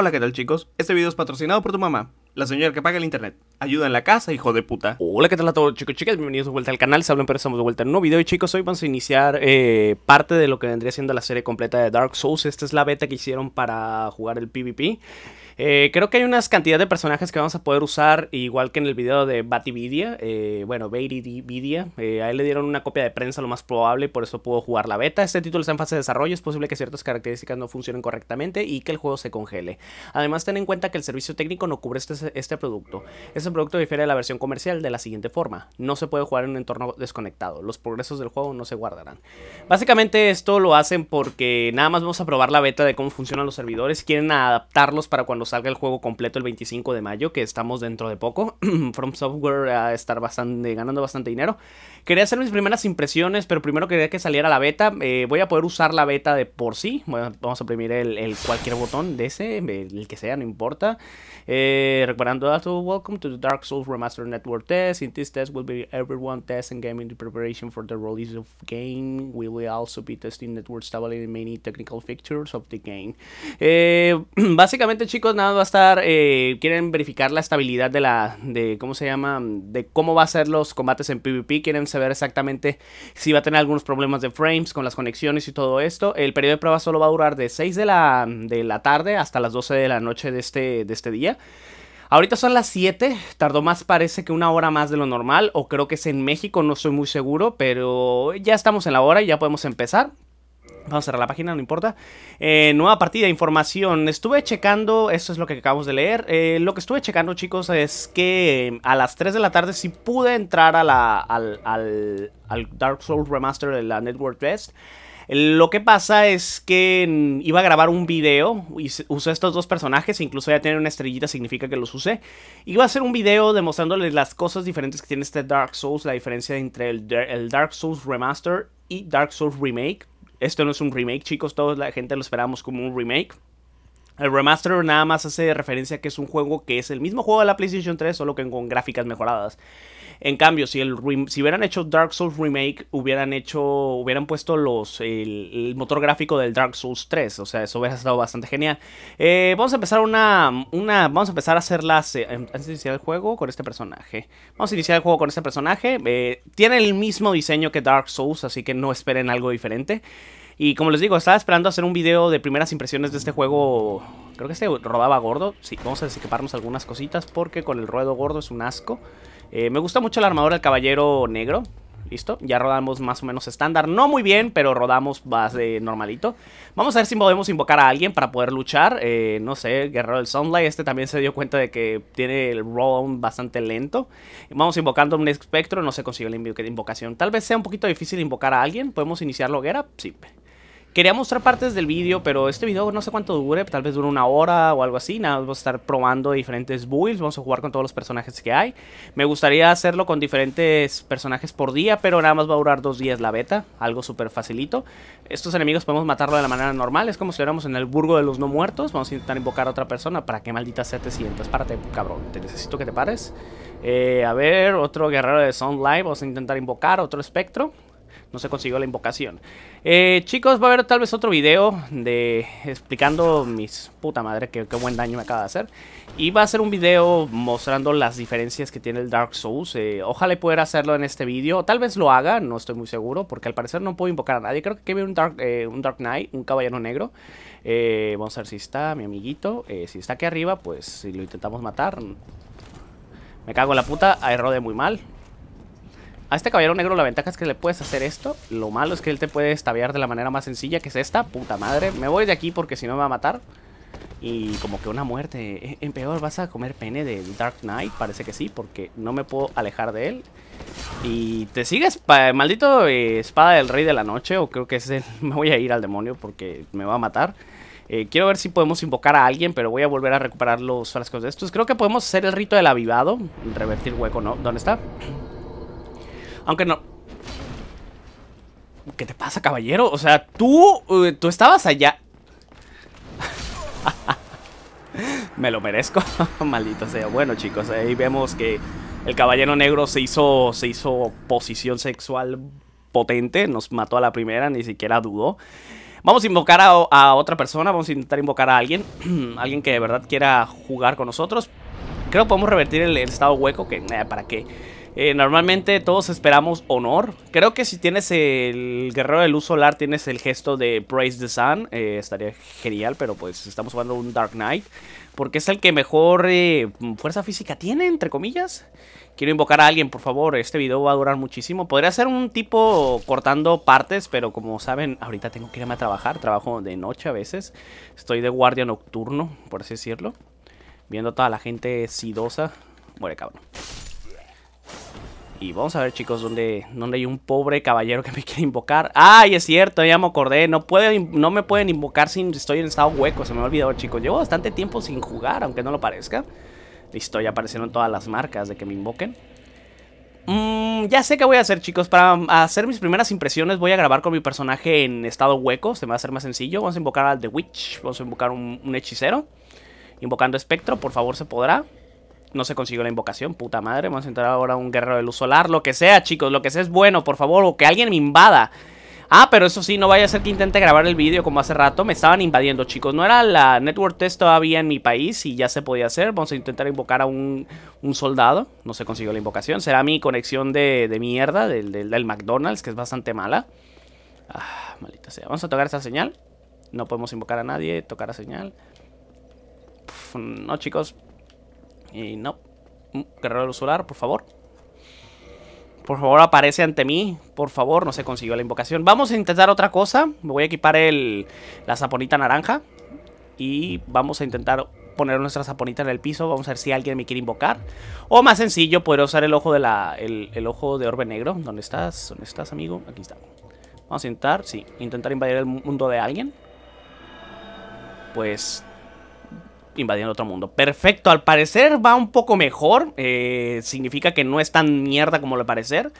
Hola, ¿qué tal chicos? Este video es patrocinado por tu mamá, la señora que paga el internet. Ayuda en la casa, hijo de puta. Hola, ¿qué tal a todos chicos chicas? Bienvenidos de vuelta al canal, se hablan pero estamos de vuelta en un nuevo video y chicos, hoy vamos a iniciar eh, parte de lo que vendría siendo la serie completa de Dark Souls. Esta es la beta que hicieron para jugar el PvP. Eh, creo que hay unas cantidad de personajes que vamos a poder usar, igual que en el video de Batividia, eh, bueno, Batividia, eh, a él le dieron una copia de prensa lo más probable, por eso pudo jugar la beta. Este título está en fase de desarrollo, es posible que ciertas características no funcionen correctamente y que el juego se congele. Además, ten en cuenta que el servicio técnico no cubre este, este producto. Este producto difiere de la versión comercial de la siguiente forma, no se puede jugar en un entorno desconectado, los progresos del juego no se guardarán. Básicamente esto lo hacen porque nada más vamos a probar la beta de cómo funcionan los servidores, quieren adaptarlos para cuando salga el juego completo el 25 de mayo, que estamos dentro de poco. From Software a estar bastante, ganando bastante dinero. Quería hacer mis primeras impresiones, pero primero quería que saliera la beta. Eh, voy a poder usar la beta de por sí. vamos a oprimir el, cualquier botón de ese, el que sea, no importa. Eh, datos, welcome to the Dark Souls Remastered Network test. In this test will be everyone testing game in the preparation for the release of game. We will also be testing network stability and many technical features of the game. Eh, básicamente, chicos, nada va a estar. Eh, quieren verificar la estabilidad de la. de ¿Cómo se llama? De cómo va a ser los combates en PvP. Quieren saber exactamente si va a tener algunos problemas de frames con las conexiones y todo esto. El periodo de prueba solo va a durar de 6 de la, de la tarde hasta las 12 de la noche de este, de este día. Ahorita son las 7, tardó más parece que una hora más de lo normal, o creo que es en México, no estoy muy seguro, pero ya estamos en la hora y ya podemos empezar. Vamos a cerrar la página, no importa. Eh, nueva partida, información. Estuve checando, esto es lo que acabamos de leer. Eh, lo que estuve checando, chicos, es que a las 3 de la tarde sí pude entrar al, Dark Souls Remaster de la Network Best. Lo que pasa es que iba a grabar un video y usé estos dos personajes, incluso ya tener una estrellita significa que los usé. Iba a hacer un video demostrándoles las cosas diferentes que tiene este Dark Souls, la diferencia entre el Dark Souls Remaster y Dark Souls Remake. Esto no es un remake, chicos, toda la gente lo esperamos como un remake. El remaster nada más hace referencia a que es un juego que es el mismo juego de la PlayStation 3, solo que con gráficas mejoradas. En cambio, si, hubieran hecho Dark Souls Remake, hubieran hecho, hubieran puesto los, el, motor gráfico del Dark Souls 3. O sea, eso hubiera estado bastante genial. Eh, vamos a empezar una, una, vamos a empezar a hacer las, eh, antes de iniciar el juego con este personaje. Vamos a iniciar el juego con este personaje. Eh, tiene el mismo diseño que Dark Souls, así que no esperen algo diferente. Y como les digo, estaba esperando hacer un video de primeras impresiones de este juego. Creo que este rodaba gordo. Sí, vamos a desequiparnos algunas cositas porque con el ruedo gordo es un asco. Eh, me gusta mucho la armadura del caballero negro. Listo, ya rodamos más o menos estándar. No muy bien, pero rodamos base normalito. Vamos a ver si podemos invocar a alguien para poder luchar. Eh, no sé, Guerrero del Sunlight. Este también se dio cuenta de que tiene el roll bastante lento. Vamos invocando un espectro. No se consigue la invocación. Tal vez sea un poquito difícil invocar a alguien. ¿Podemos iniciar la hoguera? Sí. Quería mostrar partes del vídeo, pero este video no sé cuánto dure, tal vez dure una hora o algo así. Nada, vamos a estar probando diferentes builds, vamos a jugar con todos los personajes que hay. Me gustaría hacerlo con diferentes personajes por día, pero nada más va a durar dos días la beta, algo súper facilito. Estos enemigos podemos matarlo de la manera normal, es como si estuviéramos en el burgo de los no muertos. Vamos a intentar invocar a otra persona para que maldita sea te sientas. Párate, cabrón, te necesito que te pares. Eh, a ver, otro guerrero de Sound Live, vamos a intentar invocar otro espectro no se consiguió la invocación. Eh, chicos, va a haber tal vez otro video de explicando mis... Puta madre, qué, buen daño me acaba de hacer. Y va a ser un video mostrando las diferencias que tiene el Dark Souls. Eh, ojalá pueda hacerlo en este video. Tal vez lo haga, no estoy muy seguro, porque al parecer no puedo invocar a nadie. Creo que viene un Dark, eh, un Dark Knight, un caballero negro. vamos a ver si está mi amiguito. si está aquí arriba, pues si lo intentamos matar... Me cago en la puta, ahí rode muy mal. A este caballero negro la ventaja es que le puedes hacer esto. Lo malo es que él te puede estabear de la manera más sencilla, que es esta. Puta madre. Me voy de aquí porque si no me va a matar. Y como que una muerte. E, en peor, ¿vas a comer pene de Dark Knight? Parece que sí, porque no me puedo alejar de él. Y te sigues, maldito eh, espada del rey de la noche. O creo que es el... Me voy a ir al demonio porque me va a matar. Eh, quiero ver si podemos invocar a alguien, pero voy a volver a recuperar los frascos de estos. Creo que podemos hacer el rito del avivado. Revertir hueco, ¿no? ¿Dónde está? Aunque no... ¿Qué te pasa, caballero? O sea, tú... Eh, tú estabas allá... Me lo merezco. Maldito sea. Bueno, chicos, ahí vemos que el caballero negro se hizo, se hizo posición sexual potente. Nos mató a la primera, ni siquiera dudó. Vamos a invocar a, otra persona, vamos a intentar invocar a alguien. alguien que de verdad quiera jugar con nosotros. Creo que podemos revertir el, estado hueco, que eh, para qué. Eh, normalmente todos esperamos honor. Creo que si tienes el guerrero de luz solar, tienes el gesto de Praise the Sun. Eh, estaría genial, pero pues estamos jugando un Dark Knight. Porque es el que mejor eh, fuerza física tiene, entre comillas. Quiero invocar a alguien, por favor. Este video va a durar muchísimo. Podría ser un tipo cortando partes, pero como saben, ahorita tengo que irme a trabajar. Trabajo de noche a veces. Estoy de guardia nocturno, por así decirlo. Viendo a toda la gente sidosa. Muere, cabrón. Y vamos a ver, chicos, dónde, dónde hay un pobre caballero que me quiere invocar. ¡Ay, es cierto! Ya me acordé. No, puede, no me pueden invocar si estoy en estado hueco. Se me ha olvidado, chicos. Llevo bastante tiempo sin jugar, aunque no lo parezca. Listo, ya aparecieron todas las marcas de que me invoquen. Mm, ya sé qué voy a hacer, chicos. Para hacer mis primeras impresiones voy a grabar con mi personaje en estado hueco. Se me va a hacer más sencillo. Vamos a invocar al The Witch. Vamos a invocar un, un hechicero. Invocando espectro, por favor, se podrá. No se consiguió la invocación, puta madre. Vamos a entrar ahora un guerrero de luz solar. Lo que sea, chicos, lo que sea es bueno, por favor. O que alguien me invada. Ah, pero eso sí, no vaya a ser que intente grabar el vídeo como hace rato. Me estaban invadiendo, chicos. No era la network test todavía en mi país y ya se podía hacer. Vamos a intentar invocar a un, soldado. No se consiguió la invocación. Será mi conexión de, mierda del, del, McDonald's, que es bastante mala. Ah, maldita sea. Vamos a tocar esa señal. No podemos invocar a nadie. Tocar a señal. no, chicos. Y no. Mm, guerrero solar, por favor. Por favor, aparece ante mí. Por favor, no se consiguió la invocación. Vamos a intentar otra cosa. Me voy a equipar el, la saponita naranja. Y vamos a intentar poner nuestra saponita en el piso. Vamos a ver si alguien me quiere invocar. O más sencillo, poder usar el ojo de la. El, ojo de orbe negro. ¿Dónde estás? ¿Dónde estás, amigo? Aquí está. Vamos a intentar, sí, intentar invadir el mundo de alguien. Pues invadiendo otro mundo. Perfecto, al parecer va un poco mejor. Eh, significa que no es tan mierda como le parecer.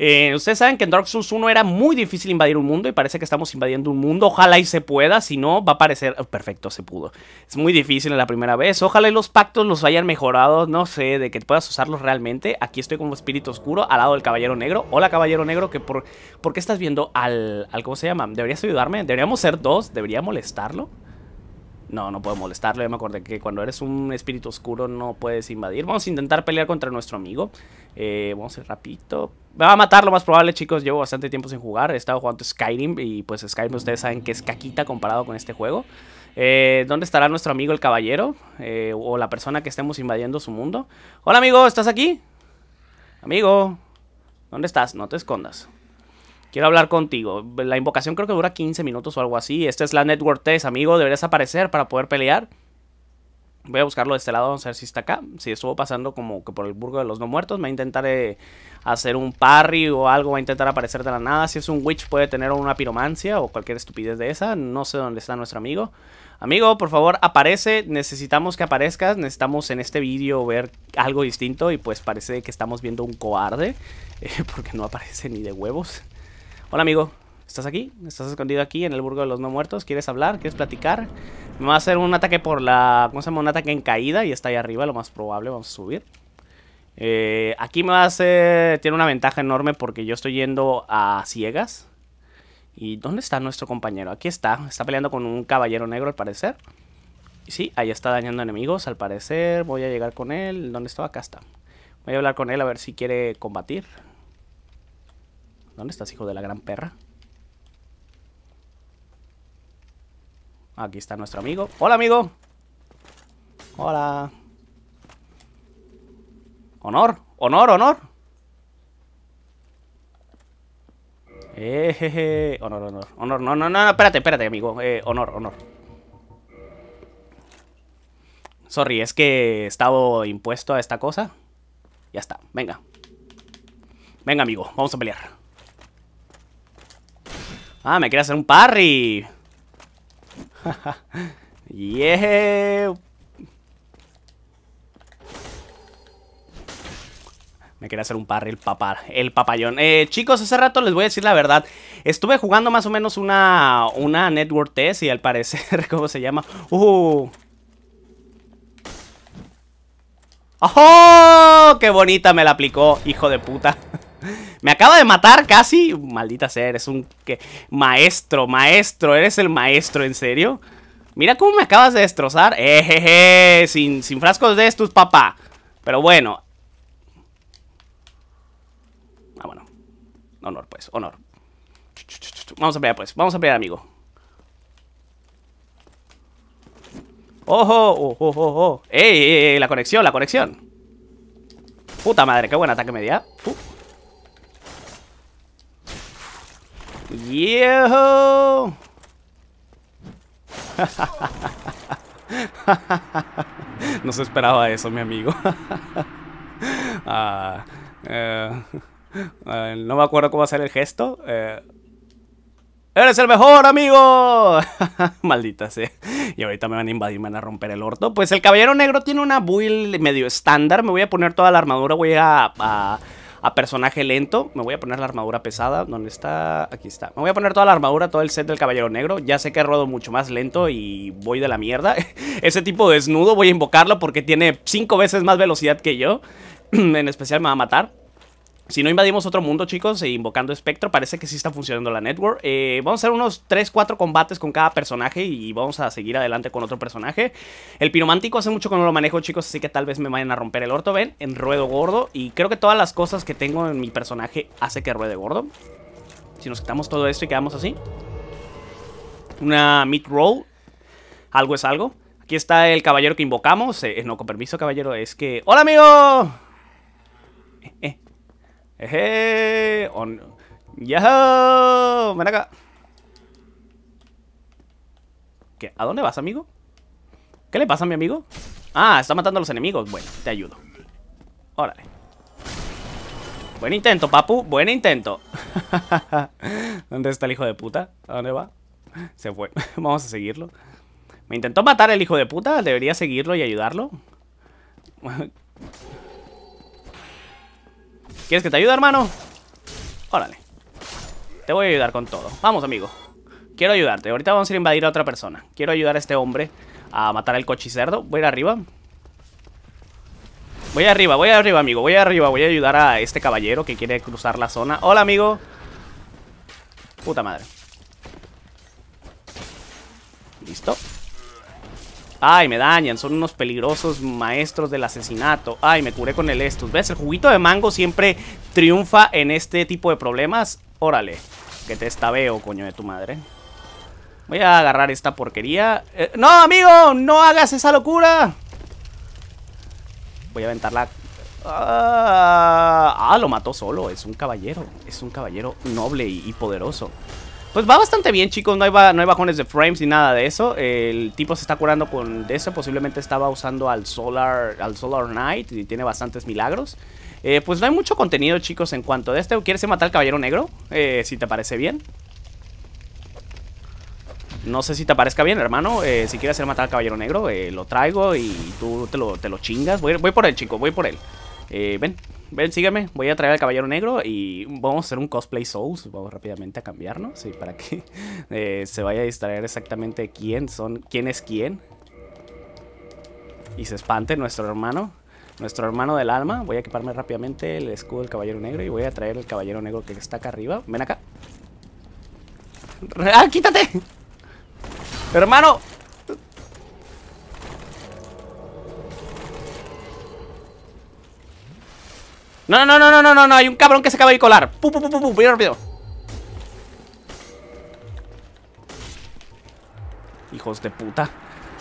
Eh, ustedes saben que en Dark Souls 1 era muy difícil invadir un mundo y parece que estamos invadiendo un mundo. Ojalá y se pueda, si no, va a parecer... Oh, perfecto, se pudo. Es muy difícil en la primera vez. Ojalá y los pactos los hayan mejorado, no sé, de que puedas usarlos realmente. Aquí estoy como espíritu oscuro al lado del caballero negro. Hola, caballero negro, que por, ¿por qué estás viendo al, al... ¿Cómo se llama? ¿Deberías ayudarme? ¿Deberíamos ser dos? ¿Debería molestarlo? No, no puedo molestarlo. Ya me acordé que cuando eres un espíritu oscuro no puedes invadir. Vamos a intentar pelear contra nuestro amigo. Eh, vamos a ir rapidito. Me va a matar lo más probable, chicos. Llevo bastante tiempo sin jugar. He estado jugando Skyrim y pues Skyrim ustedes saben que es caquita comparado con este juego. Eh, ¿Dónde estará nuestro amigo el caballero? Eh, o la persona que estemos invadiendo su mundo. Hola, amigo. ¿Estás aquí? Amigo. ¿Dónde estás? No te escondas. Quiero hablar contigo. La invocación creo que dura 15 minutos o algo así. Esta es la Network Test, amigo. Deberías aparecer para poder pelear. Voy a buscarlo de este lado, vamos a ver si está acá. Si estuvo pasando como que por el burgo de los no muertos, me va a intentar eh, hacer un parry o algo, va a intentar aparecer de la nada. Si es un witch puede tener una piromancia o cualquier estupidez de esa. No sé dónde está nuestro amigo. Amigo, por favor, aparece. Necesitamos que aparezcas. Necesitamos en este vídeo ver algo distinto y pues parece que estamos viendo un cobarde. Eh, porque no aparece ni de huevos. Hola amigo, ¿estás aquí? ¿Estás escondido aquí en el burgo de los no muertos? ¿Quieres hablar? ¿Quieres platicar? Me va a hacer un ataque por la... ¿Cómo se llama? Un ataque en caída y está ahí arriba, lo más probable. Vamos a subir. Eh, aquí me va a hacer... Tiene una ventaja enorme porque yo estoy yendo a ciegas. ¿Y dónde está nuestro compañero? Aquí está. Está peleando con un caballero negro al parecer. Sí, ahí está dañando enemigos al parecer. Voy a llegar con él. ¿Dónde está? Acá está. Voy a hablar con él a ver si quiere combatir. ¿Dónde estás, hijo de la gran perra? Aquí está nuestro amigo. ¡Hola, amigo! ¡Hola! ¡Honor! ¡Honor, honor! Eh, Honor, honor. Honor, no, no, no, espérate, espérate, amigo. Eh, honor, honor. Sorry, es que he estado impuesto a esta cosa. Ya está, venga. Venga, amigo, vamos a pelear. Ah, me quiere hacer un parry. yeah. Me quiere hacer un parry el papá, el papayón. Eh, chicos, hace rato les voy a decir la verdad. Estuve jugando más o menos una, una network test y al parecer, ¿cómo se llama? ¡Uh! ¡Oh! ¡Qué bonita me la aplicó, hijo de puta! Me acaba de matar casi. Maldita sea, eres un que maestro, maestro, eres el maestro, ¿en serio? Mira cómo me acabas de destrozar. Ejeje, sin, sin frascos de estos, papá. Pero bueno. Ah, bueno. Honor, pues, honor. Vamos a pelear, pues. Vamos a pelear, amigo. ¡Ojo! ¡Ojo! ¡Ojo! ¡Ey, ey, ey! La conexión, la conexión. Puta madre, qué buen ataque media. Uh. ¡Yeho! no se esperaba eso, mi amigo. ah, eh, eh, no me acuerdo cómo hacer el gesto. Eh, ¡Eres el mejor, amigo! Maldita sea. Y ahorita me van a invadir, me van a romper el orto. Pues el caballero negro tiene una build medio estándar. Me voy a poner toda la armadura. Voy a, a, a, personaje lento. Me voy a poner la armadura pesada. ¿Dónde está? Aquí está. Me voy a poner toda la armadura, todo el set del caballero negro. Ya sé que ruedo mucho más lento y voy de la mierda. Ese tipo de desnudo voy a invocarlo porque tiene 5 veces más velocidad que yo. en especial me va a matar. Si no invadimos otro mundo, chicos, e invocando espectro, parece que sí está funcionando la network. Eh, vamos a hacer unos 3-4 combates con cada personaje y vamos a seguir adelante con otro personaje. El piromántico hace mucho que no lo manejo, chicos, así que tal vez me vayan a romper el orto, ven, en ruedo gordo. Y creo que todas las cosas que tengo en mi personaje hace que ruede gordo. Si nos quitamos todo esto y quedamos así. Una mid roll. Algo es algo. Aquí está el caballero que invocamos. Eh, no, con permiso, caballero, es que... ¡Hola, amigo! Eje, on... ¡Yahoo! Ven acá. ¿Qué? ¿A dónde vas, amigo? ¿Qué le pasa a mi amigo? Ah, está matando a los enemigos. Bueno, te ayudo. Órale. Buen intento, papu. Buen intento. ¿Dónde está el hijo de puta? ¿A dónde va? Se fue. Vamos a seguirlo. Me intentó matar el hijo de puta. Debería seguirlo y ayudarlo. ¿Quieres que te ayude, hermano? Órale. Te voy a ayudar con todo. Vamos, amigo. Quiero ayudarte. Ahorita vamos a ir a invadir a otra persona. Quiero ayudar a este hombre a matar al cochicerdo. Voy a ir arriba. Voy arriba, voy arriba, amigo. Voy arriba. Voy a ayudar a este caballero que quiere cruzar la zona. Hola, amigo. Puta madre. Listo. Ay, me dañan, son unos peligrosos maestros del asesinato. Ay, me curé con el estos ¿Ves? El juguito de mango siempre triunfa en este tipo de problemas. Órale, que te estabeo, coño de tu madre. Voy a agarrar esta porquería. Eh, ¡No, amigo! ¡No hagas esa locura! Voy a aventarla. Ah, ah lo mató solo, es un caballero Es un caballero noble y poderoso pues va bastante bien, chicos. No hay, bajones de frames ni nada de eso. El tipo se está curando con eso. Posiblemente estaba usando al Solar, al Solar Knight y tiene bastantes milagros. Eh, pues no hay mucho contenido, chicos, en cuanto a este. ¿Quieres matar al Caballero Negro? Eh, si te parece bien. No sé si te parezca bien, hermano. Eh, si quieres matar al Caballero Negro, eh, lo traigo y tú te lo, te lo chingas. Voy, voy por él, chico. Voy por él. Eh, ven, ven, sígueme. Voy a traer al caballero negro y vamos a hacer un cosplay Souls. Vamos rápidamente a cambiarnos. Sí, para que eh, se vaya a distraer exactamente quién son, quién es quién. Y se espante nuestro hermano. Nuestro hermano del alma. Voy a equiparme rápidamente el escudo del caballero negro y voy a traer el caballero negro que está acá arriba. Ven acá. ¡Ah, quítate! Hermano, No, no, no, no, no, no, no, hay un cabrón que se acaba de colar. Pum, pum, pum, pum, pum, rápido. Hijos de puta.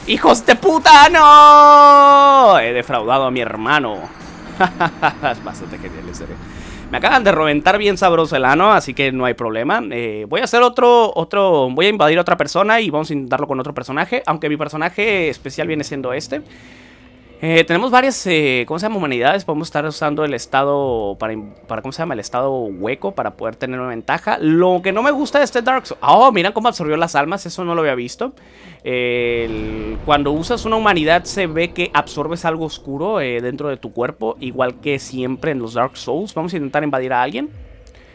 ¡Hijos de puta! ¡No! He defraudado a mi hermano. es bastante genial, en serio. Me acaban de reventar bien sabroso el ano, así que no hay problema. Eh, voy a hacer otro, otro, voy a invadir a otra persona y vamos a intentarlo con otro personaje. Aunque mi personaje especial viene siendo este. Eh, tenemos varias, eh, ¿cómo se llama? Humanidades. Podemos estar usando el estado para, para, ¿cómo se llama? El estado hueco para poder tener una ventaja. Lo que no me gusta de este Dark Souls... Oh, miren cómo absorbió las almas. Eso no lo había visto. cuando usas una humanidad se ve que absorbes algo oscuro eh, dentro de tu cuerpo. Igual que siempre en los Dark Souls. Vamos a intentar invadir a alguien.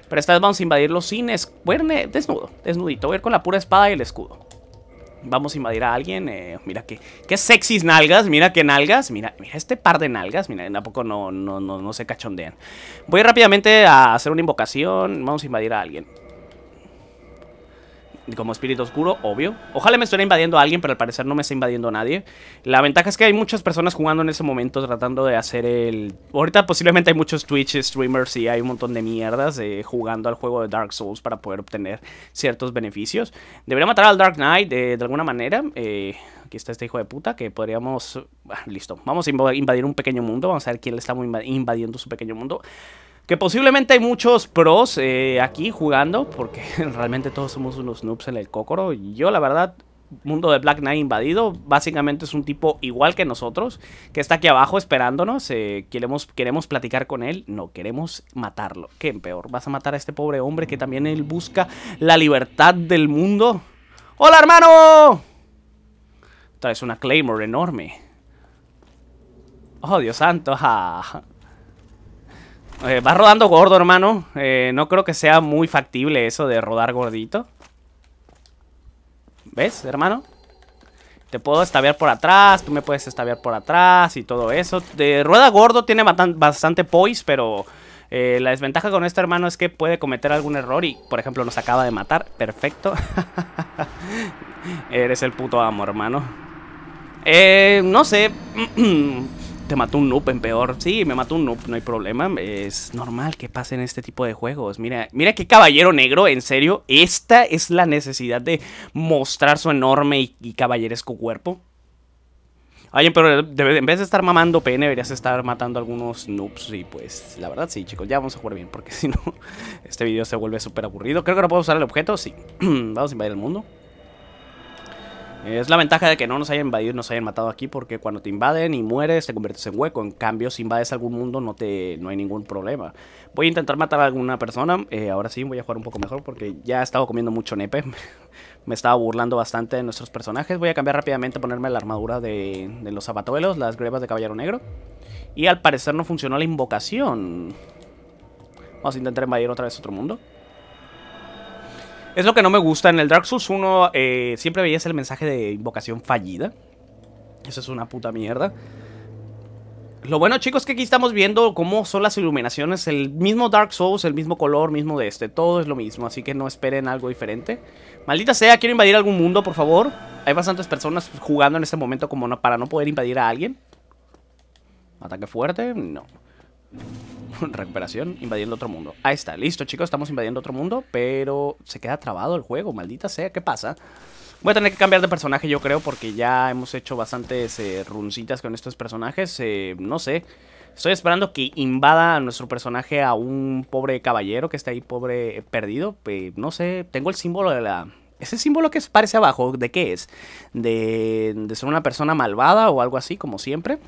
Pero esta vez vamos a invadirlo sin... Es... desnudo. Desnudito. Voy a ir con la pura espada y el escudo. Vamos a invadir a alguien. Eh, mira que, qué sexys nalgas. Mira qué nalgas. Mira, mira este par de nalgas. Mira, tampoco no, no, no, no se cachondean. Voy rápidamente a hacer una invocación. Vamos a invadir a alguien como espíritu oscuro, obvio. Ojalá me estuviera invadiendo a alguien, pero al parecer no me está invadiendo a nadie. La ventaja es que hay muchas personas jugando en ese momento tratando de hacer el... Ahorita posiblemente hay muchos Twitch streamers y hay un montón de mierdas eh, jugando al juego de Dark Souls para poder obtener ciertos beneficios. Debería matar al Dark Knight de, alguna manera. Eh, aquí está este hijo de puta que podríamos... Ah, listo, vamos a invadir un pequeño mundo. Vamos a ver quién le está invadiendo su pequeño mundo. Que posiblemente hay muchos pros eh, aquí jugando, porque realmente todos somos unos noobs en el Kokoro. Yo, la verdad, mundo de Black Knight invadido, básicamente es un tipo igual que nosotros, que está aquí abajo esperándonos. Eh, queremos, queremos platicar con él, no, queremos matarlo. ¿Qué peor? ¿Vas a matar a este pobre hombre que también él busca la libertad del mundo? ¡Hola, hermano! Traes una Claymore enorme. Oh, Dios santo. Eh, va rodando gordo, hermano. Eh, no creo que sea muy factible eso de rodar gordito. ¿Ves, hermano? Te puedo estaviar por atrás, tú me puedes estaviar por atrás y todo eso. De rueda gordo tiene bastante poise, pero eh, la desventaja con este hermano es que puede cometer algún error y, por ejemplo, nos acaba de matar. Perfecto. Eres el puto amo, hermano. Eh, no sé. te mató un noob en peor. Sí, me mató un noob, no hay problema. Es normal que pasen este tipo de juegos. Mira, mira qué caballero negro, en serio. Esta es la necesidad de mostrar su enorme y, caballeresco cuerpo. Oye, pero en vez de estar mamando pene, deberías estar matando algunos noobs. Y pues, la verdad, sí, chicos, ya vamos a jugar bien. Porque si no, este video se vuelve súper aburrido. Creo que no puedo usar el objeto, sí. vamos a invadir el mundo. Es la ventaja de que no nos hayan invadido, nos hayan matado aquí, porque cuando te invaden y mueres te conviertes en hueco. En cambio, si invades algún mundo no te no hay ningún problema. Voy a intentar matar a alguna persona. Eh, ahora sí voy a jugar un poco mejor porque ya he estado comiendo mucho nepe. Me estaba burlando bastante de nuestros personajes. Voy a cambiar rápidamente, ponerme la armadura de, de los zapatuelos, las grebas de caballero negro. Y al parecer no funcionó la invocación. Vamos a intentar invadir otra vez otro mundo. Es lo que no me gusta. En el Dark Souls 1 eh, siempre veías el mensaje de invocación fallida. Eso es una puta mierda. Lo bueno, chicos, que aquí estamos viendo cómo son las iluminaciones. El mismo Dark Souls, el mismo color, mismo de este. Todo es lo mismo, así que no esperen algo diferente. Maldita sea, quiero invadir algún mundo, por favor. Hay bastantes personas jugando en este momento como no, para no poder invadir a alguien. Ataque fuerte, no. Recuperación, invadiendo otro mundo. Ahí está, listo chicos, estamos invadiendo otro mundo, pero se queda trabado el juego, maldita sea, ¿qué pasa? Voy a tener que cambiar de personaje yo creo, porque ya hemos hecho bastantes eh, runcitas con estos personajes, eh, no sé. Estoy esperando que invada nuestro personaje a un pobre caballero que está ahí pobre eh, perdido. no sé, tengo el símbolo de la... ¿Ese símbolo que parece abajo? ¿De qué es? ¿De, ¿De ser una persona malvada o algo así, como siempre?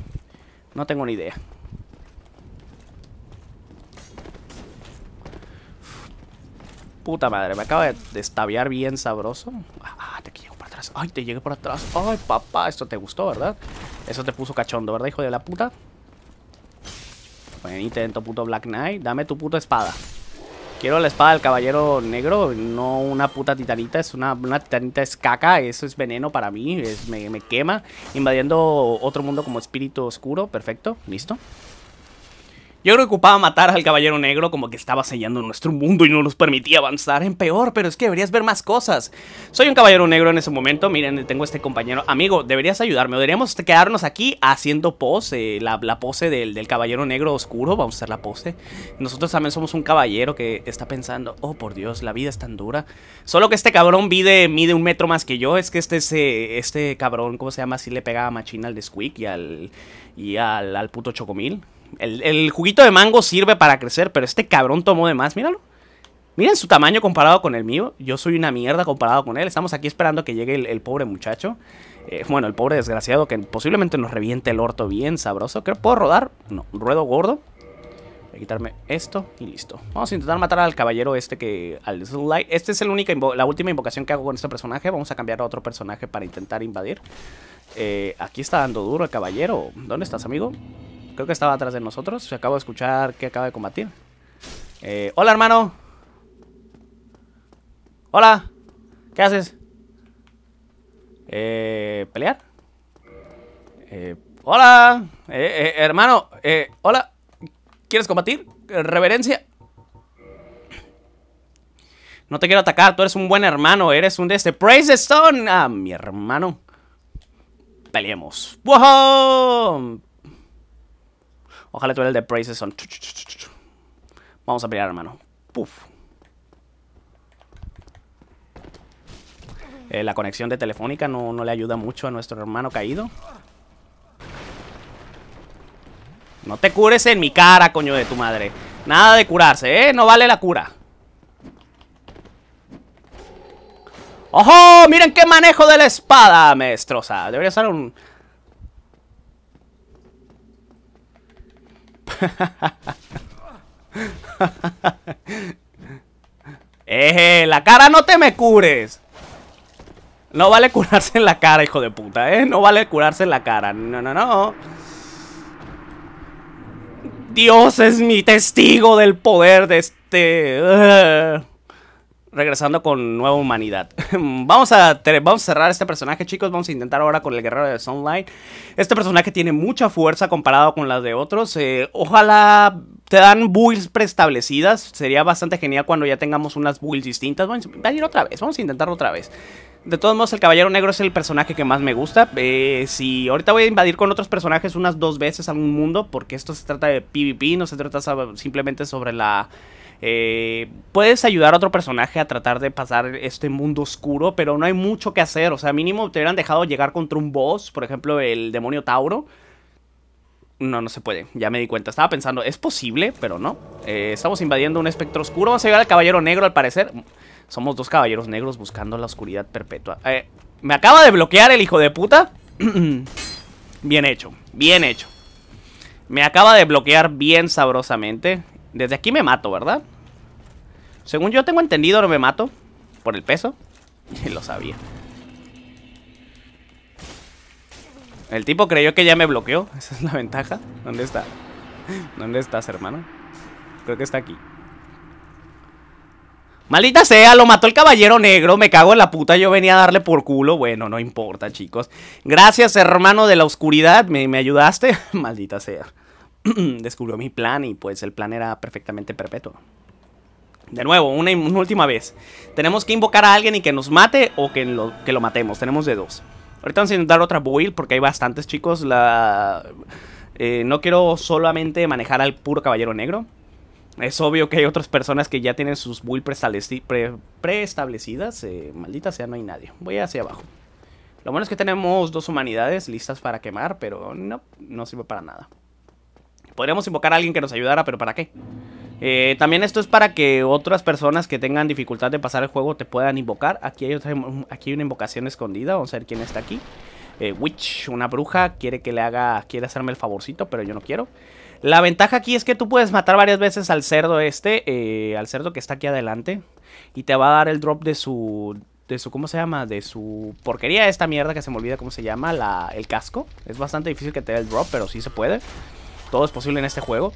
No tengo ni idea. Puta madre, me acaba de destaviar bien sabroso. Ah, te llego por atrás. Ay, te llegué por atrás. Ay, papá, esto te gustó, ¿verdad? Eso te puso cachondo, ¿verdad, hijo de la puta? Buen intento, puto Black Knight. Dame tu puta espada. Quiero la espada del caballero negro, no una puta titanita. Es una, una titanita es caca, eso es veneno para mí, es, me, me quema. Invadiendo otro mundo como espíritu oscuro, perfecto, listo. Yo creo que ocupaba matar al caballero negro como que estaba sellando nuestro mundo y no nos permitía avanzar en peor, pero es que deberías ver más cosas. Soy un caballero negro en ese momento, miren, tengo este compañero. Amigo, deberías ayudarme, deberíamos quedarnos aquí haciendo pose, la, pose del, caballero negro oscuro, vamos a hacer la pose. Nosotros también somos un caballero que está pensando, oh por Dios, la vida es tan dura. Solo que este cabrón mide, un metro más que yo, es que este, este, este cabrón, ¿cómo se llama? Si le pegaba machina al de Squeak y al, y al puto Chocomil. El, juguito de mango sirve para crecer, pero este cabrón tomó de más, míralo. Miren su tamaño comparado con el mío. Yo soy una mierda comparado con él. Estamos aquí esperando que llegue el, pobre muchacho. Eh, bueno, el pobre desgraciado que posiblemente nos reviente el orto bien sabroso. ¿Creo puedo rodar? No, ruedo gordo. Voy a quitarme esto y listo. Vamos a intentar matar al caballero este que... Al Light. Este es el única la última invocación que hago con este personaje. Vamos a cambiar a otro personaje para intentar invadir. Eh, aquí está dando duro el caballero. ¿Dónde estás, amigo? Creo que estaba atrás de nosotros. Acabo de escuchar que acaba de combatir. Eh, hola, hermano. Hola. ¿Qué haces? Eh, ¿Pelear? Eh, hola. Eh, eh, hermano. Eh, hola. ¿Quieres combatir? Reverencia. No te quiero atacar, tú eres un buen hermano, eres un de este. Praise the Stone. Ah, mi hermano. Peleemos. ¡Wow! Ojalá eres el de the Stone. Vamos a pelear, hermano. Puf. Eh, la conexión de telefónica no, no le ayuda mucho a nuestro hermano caído. No te cures en mi cara, coño de tu madre. Nada de curarse, ¿eh? No vale la cura. ¡Ojo! ¡Miren qué manejo de la espada! Me destroza. Debería ser un... ¡La cara no te me cures! No vale curarse en la cara, hijo de puta, ¿eh? No vale curarse en la cara. No, no, no. Dios es mi testigo del poder de este... Regresando con nueva humanidad. vamos, a, vamos a cerrar este personaje, chicos. Vamos a intentar ahora con el guerrero de Sunlight. Este personaje tiene mucha fuerza comparado con las de otros. Eh, ojalá te dan builds preestablecidas. Sería bastante genial cuando ya tengamos unas builds distintas. Vamos a ir otra vez. Vamos a intentarlo otra vez. De todos modos, el Caballero Negro es el personaje que más me gusta. Eh, si ahorita voy a invadir con otros personajes unas dos veces algún mundo, porque esto se trata de PvP, no se trata simplemente sobre la eh, puedes ayudar a otro personaje a tratar de pasar este mundo oscuro, pero no hay mucho que hacer. O sea, mínimo te hubieran dejado llegar contra un boss, por ejemplo, el demonio Tauro. No, no se puede, ya me di cuenta. Estaba pensando, es posible, pero no. Eh, estamos invadiendo un espectro oscuro. Vamos a llegar al caballero negro, al parecer. Somos dos caballeros negros buscando la oscuridad perpetua. Eh, me acaba de bloquear el hijo de puta. bien hecho, bien hecho. Me acaba de bloquear bien sabrosamente. Desde aquí me mato, ¿verdad? Según yo tengo entendido, no me mato. Por el peso. Lo sabía. El tipo creyó que ya me bloqueó. Esa es la ventaja. ¿Dónde está? ¿Dónde estás, hermano? Creo que está aquí. Maldita sea, lo mató el caballero negro. Me cago en la puta. Yo venía a darle por culo. Bueno, no importa, chicos. Gracias, hermano de la oscuridad. Me, me ayudaste. Maldita sea. Descubrió mi plan y pues el plan era perfectamente perpetuo. De nuevo, una, última vez. Tenemos que invocar a alguien y que nos mate o que lo, que lo matemos. Tenemos de dos. Ahorita vamos a intentar otra build porque hay bastantes chicos. La... Eh, no quiero solamente manejar al puro caballero negro. Es obvio que hay otras personas que ya tienen sus builds preestablecidas. Eh, maldita sea, no hay nadie. Voy hacia abajo. Lo bueno es que tenemos dos humanidades listas para quemar, pero no, no sirve para nada. Podríamos invocar a alguien que nos ayudara, pero ¿para qué? Eh, también esto es para que otras personas que tengan dificultad de pasar el juego te puedan invocar. Aquí hay, otra, aquí una invocación escondida. Vamos a ver quién está aquí. Eh, Witch, una bruja, quiere que le haga, quiere hacerme el favorcito, pero yo no quiero. La ventaja aquí es que tú puedes matar varias veces al cerdo este, eh, al cerdo que está aquí adelante. Y te va a dar el drop de su, de su, ¿cómo se llama? De su porquería, esta mierda que se me olvida cómo se llama, la, el casco. Es bastante difícil que te dé el drop, pero sí se puede. Todo es posible en este juego.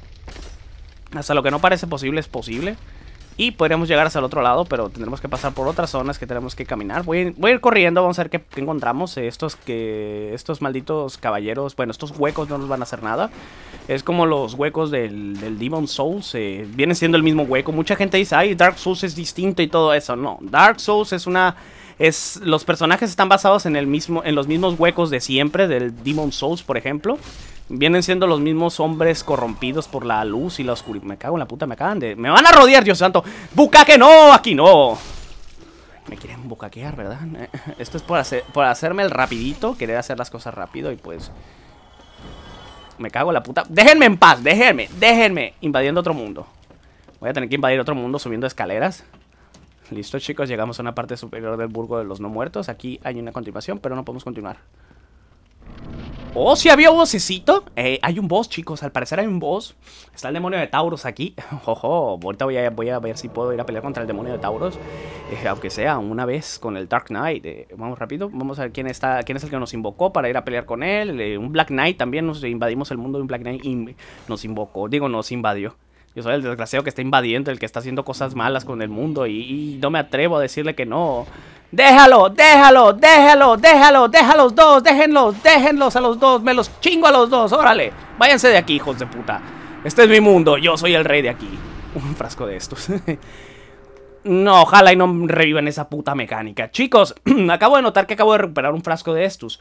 Hasta lo que no parece posible es posible. Y podríamos llegar hasta el otro lado, pero tendremos que pasar por otras zonas que tenemos que caminar. Voy a, ir, corriendo, vamos a ver qué, encontramos. Estos que estos malditos caballeros, bueno, estos huecos no nos van a hacer nada. Es como los huecos del, del Demon Souls, eh, viene siendo el mismo hueco. Mucha gente dice, ay, Dark Souls es distinto y todo eso. No, Dark Souls es una... Es, los personajes están basados en, el mismo, en los mismos huecos de siempre, del Demon Souls, por ejemplo. Vienen siendo los mismos hombres corrompidos por la luz y la oscuridad. Me cago en la puta, me acaban de... ¡Me van a rodear, Dios santo! ¡Bucaque no! ¡Aquí no! Me quieren bucaquear, ¿verdad? Esto es por, hacer, hacerme el rapidito, querer hacer las cosas rápido y pues... Me cago en la puta. Déjenme en paz, déjenme, déjenme. Invadiendo otro mundo. Voy a tener que invadir otro mundo subiendo escaleras. Listo, chicos, llegamos a una parte superior del burgo de los no muertos. Aquí hay una continuación, pero no podemos continuar. Oh, si había un bossecito. Eh, hay un boss, chicos. Al parecer hay un boss. Está el demonio de Tauros aquí. Ojo, ahorita voy a, a ver si puedo ir a pelear contra el demonio de Tauros. Eh, aunque sea una vez con el Dark Knight. Eh, vamos rápido. Vamos a ver quién está, quién es el que nos invocó para ir a pelear con él. un Black Knight también. Nos invadimos el mundo de un Black Knight y nos invocó. Digo, nos invadió. Yo soy el desgraciado que está invadiendo, el que está haciendo cosas malas con el mundo y, no me atrevo a decirle que no. Déjalo, déjalo, déjalo, déjalo, déjalo dos, déjenlos, déjenlos a los dos, me los chingo a los dos, órale. Váyanse de aquí, hijos de puta. Este es mi mundo, yo soy el rey de aquí. Un frasco de estos. no, ojalá y no revivan esa puta mecánica. Chicos, acabo de notar que acabo de recuperar un frasco de estos.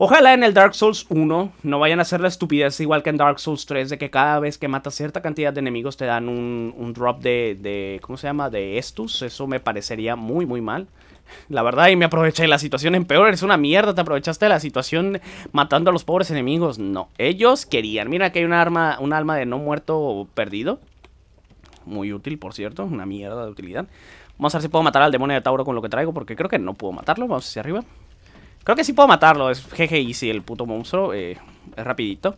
Ojalá en el Dark Souls 1 no vayan a hacer la estupidez igual que en Dark Souls 3 de que cada vez que matas cierta cantidad de enemigos te dan un, drop de, ¿Cómo se llama? De estus. Eso me parecería muy, muy mal. La verdad, y me aproveché de la situación en peor. Eres una mierda, te aprovechaste de la situación matando a los pobres enemigos. No, ellos querían. Mira que hay un arma, un alma de no muerto perdido. Muy útil, por cierto. Una mierda de utilidad. Vamos a ver si puedo matar al demonio de Tauro con lo que traigo, porque creo que no puedo matarlo. Vamos hacia arriba. Creo que sí puedo matarlo. Es GG si el puto monstruo. Eh, es rapidito.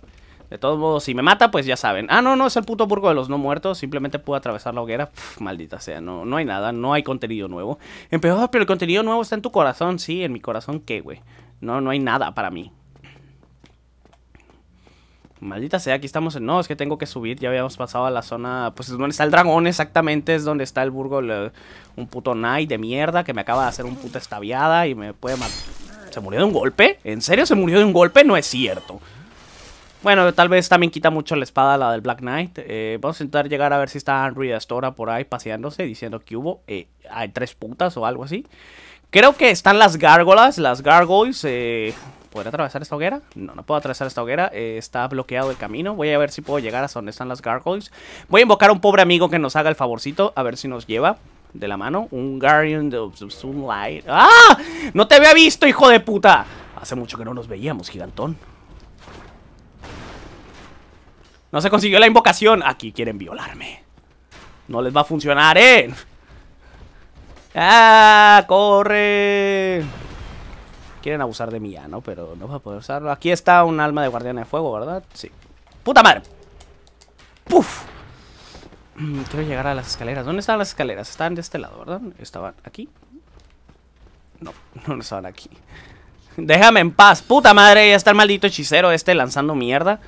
De todos modos, si me mata, pues ya saben. Ah, no, no, es el puto burgo de los no muertos. Simplemente puedo atravesar la hoguera. maldita sea, no, no hay nada, no hay contenido nuevo. Empeor, pero el contenido nuevo está en tu corazón. Sí, en mi corazón, ¿qué, güey? No, no hay nada para mí. Maldita sea, aquí estamos en... No, es que tengo que subir, ya habíamos pasado a la zona... Pues es donde está el dragón exactamente, es donde está el burgo, un puto knight de mierda que me acaba de hacer un puta estaviada y me puede matar... ¿Se murió de un golpe? ¿En serio se murió de un golpe? No es cierto. Bueno, tal vez también quita mucho la espada, la del Black Knight. Eh, vamos a intentar llegar a ver si está Henry Astora por ahí paseándose, diciendo que hubo. Eh, hay tres putas o algo así. Creo que están las gárgolas, las gargoyles. Eh, ¿Podré atravesar esta hoguera? No, no puedo atravesar esta hoguera. está bloqueado el camino. Voy a ver si puedo llegar a donde están las gargoyles. Voy a invocar a un pobre amigo que nos haga el favorcito. A ver si nos lleva de la mano. Un Guardian of Sunlight. ¡Ah! ¡No te había visto, hijo de puta! Hace mucho que no nos veíamos, gigantón. No se consiguió la invocación. Aquí quieren violarme. No les va a funcionar, ¿eh? ¡Ah! ¡Corre! Quieren abusar de ya, ¿no? Pero no va a poder usarlo. Aquí está un alma de guardián de fuego, ¿verdad? Sí. ¡Puta madre! ¡Puf! Mm, quiero llegar a las escaleras. ¿Dónde están las escaleras? Están de este lado, ¿verdad? ¿Estaban aquí? No, no estaban aquí. Déjame en paz. Puta madre, ya está el maldito hechicero este lanzando mierda.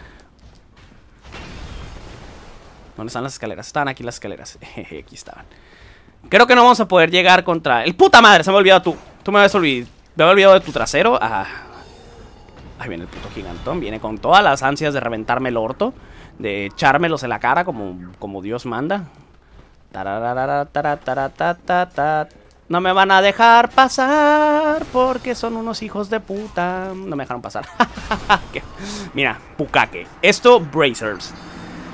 ¿Dónde están las escaleras? Están aquí las escaleras. aquí estaban. Creo que no vamos a poder llegar contra... ¡El puta madre! Se me ha olvidado tú. Tú me habías olvidado. Me había olvidado de tu trasero. Ah. Ahí viene el puto gigantón. Viene con todas las ansias de reventarme el orto de echármelos en la cara como, como Dios manda. No me van a dejar pasar porque son unos hijos de puta. No me dejaron pasar. Mira, Pukake. Esto, Brazers.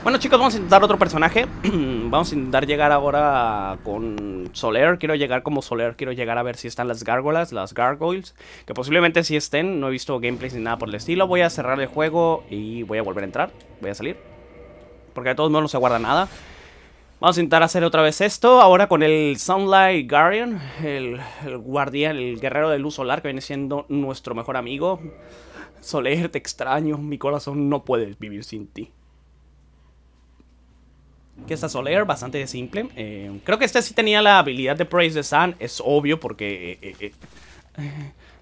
Bueno chicos, vamos a intentar otro personaje. Vamos a intentar llegar ahora con Soler Quiero llegar como Soler, quiero llegar a ver si están las gárgolas, las gargoyles Que posiblemente sí estén, no he visto gameplays ni nada por el estilo. Voy a cerrar el juego y voy a volver a entrar. Voy a salir. Porque de todos modos no se guarda nada. Vamos a intentar hacer otra vez esto. Ahora con el Sunlight Guardian el, el guardián, el guerrero de luz solar Que viene siendo nuestro mejor amigo. Soler, te extraño, mi corazón no puede vivir sin ti que esta Soler, bastante simple. Eh, creo que este sí tenía la habilidad de Praise the Sun. Es obvio porque eh, eh,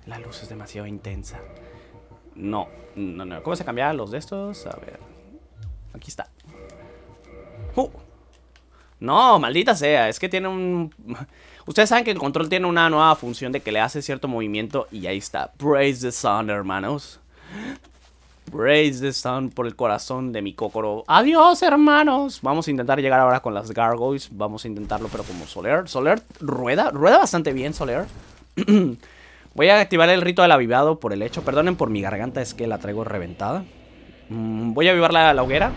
la luz es demasiado intensa. No, no, no. ¿Cómo se cambiaban los de estos? A ver. Aquí está. Uh. No, maldita sea. Es que tiene un... Ustedes saben que el control tiene una nueva función de que le hace cierto movimiento. Y ahí está. Praise the Sun, hermanos. Praise the sun por el corazón de mi Kokoro. Adiós, hermanos. Vamos a intentar llegar ahora con las Gargoyles. Vamos a intentarlo, pero como Soler. Soler rueda. Rueda bastante bien, Soler. Voy a activar el rito del avivado por el hecho. Perdonen por mi garganta, es que la traigo reventada. Mm, voy a avivar la, la hoguera.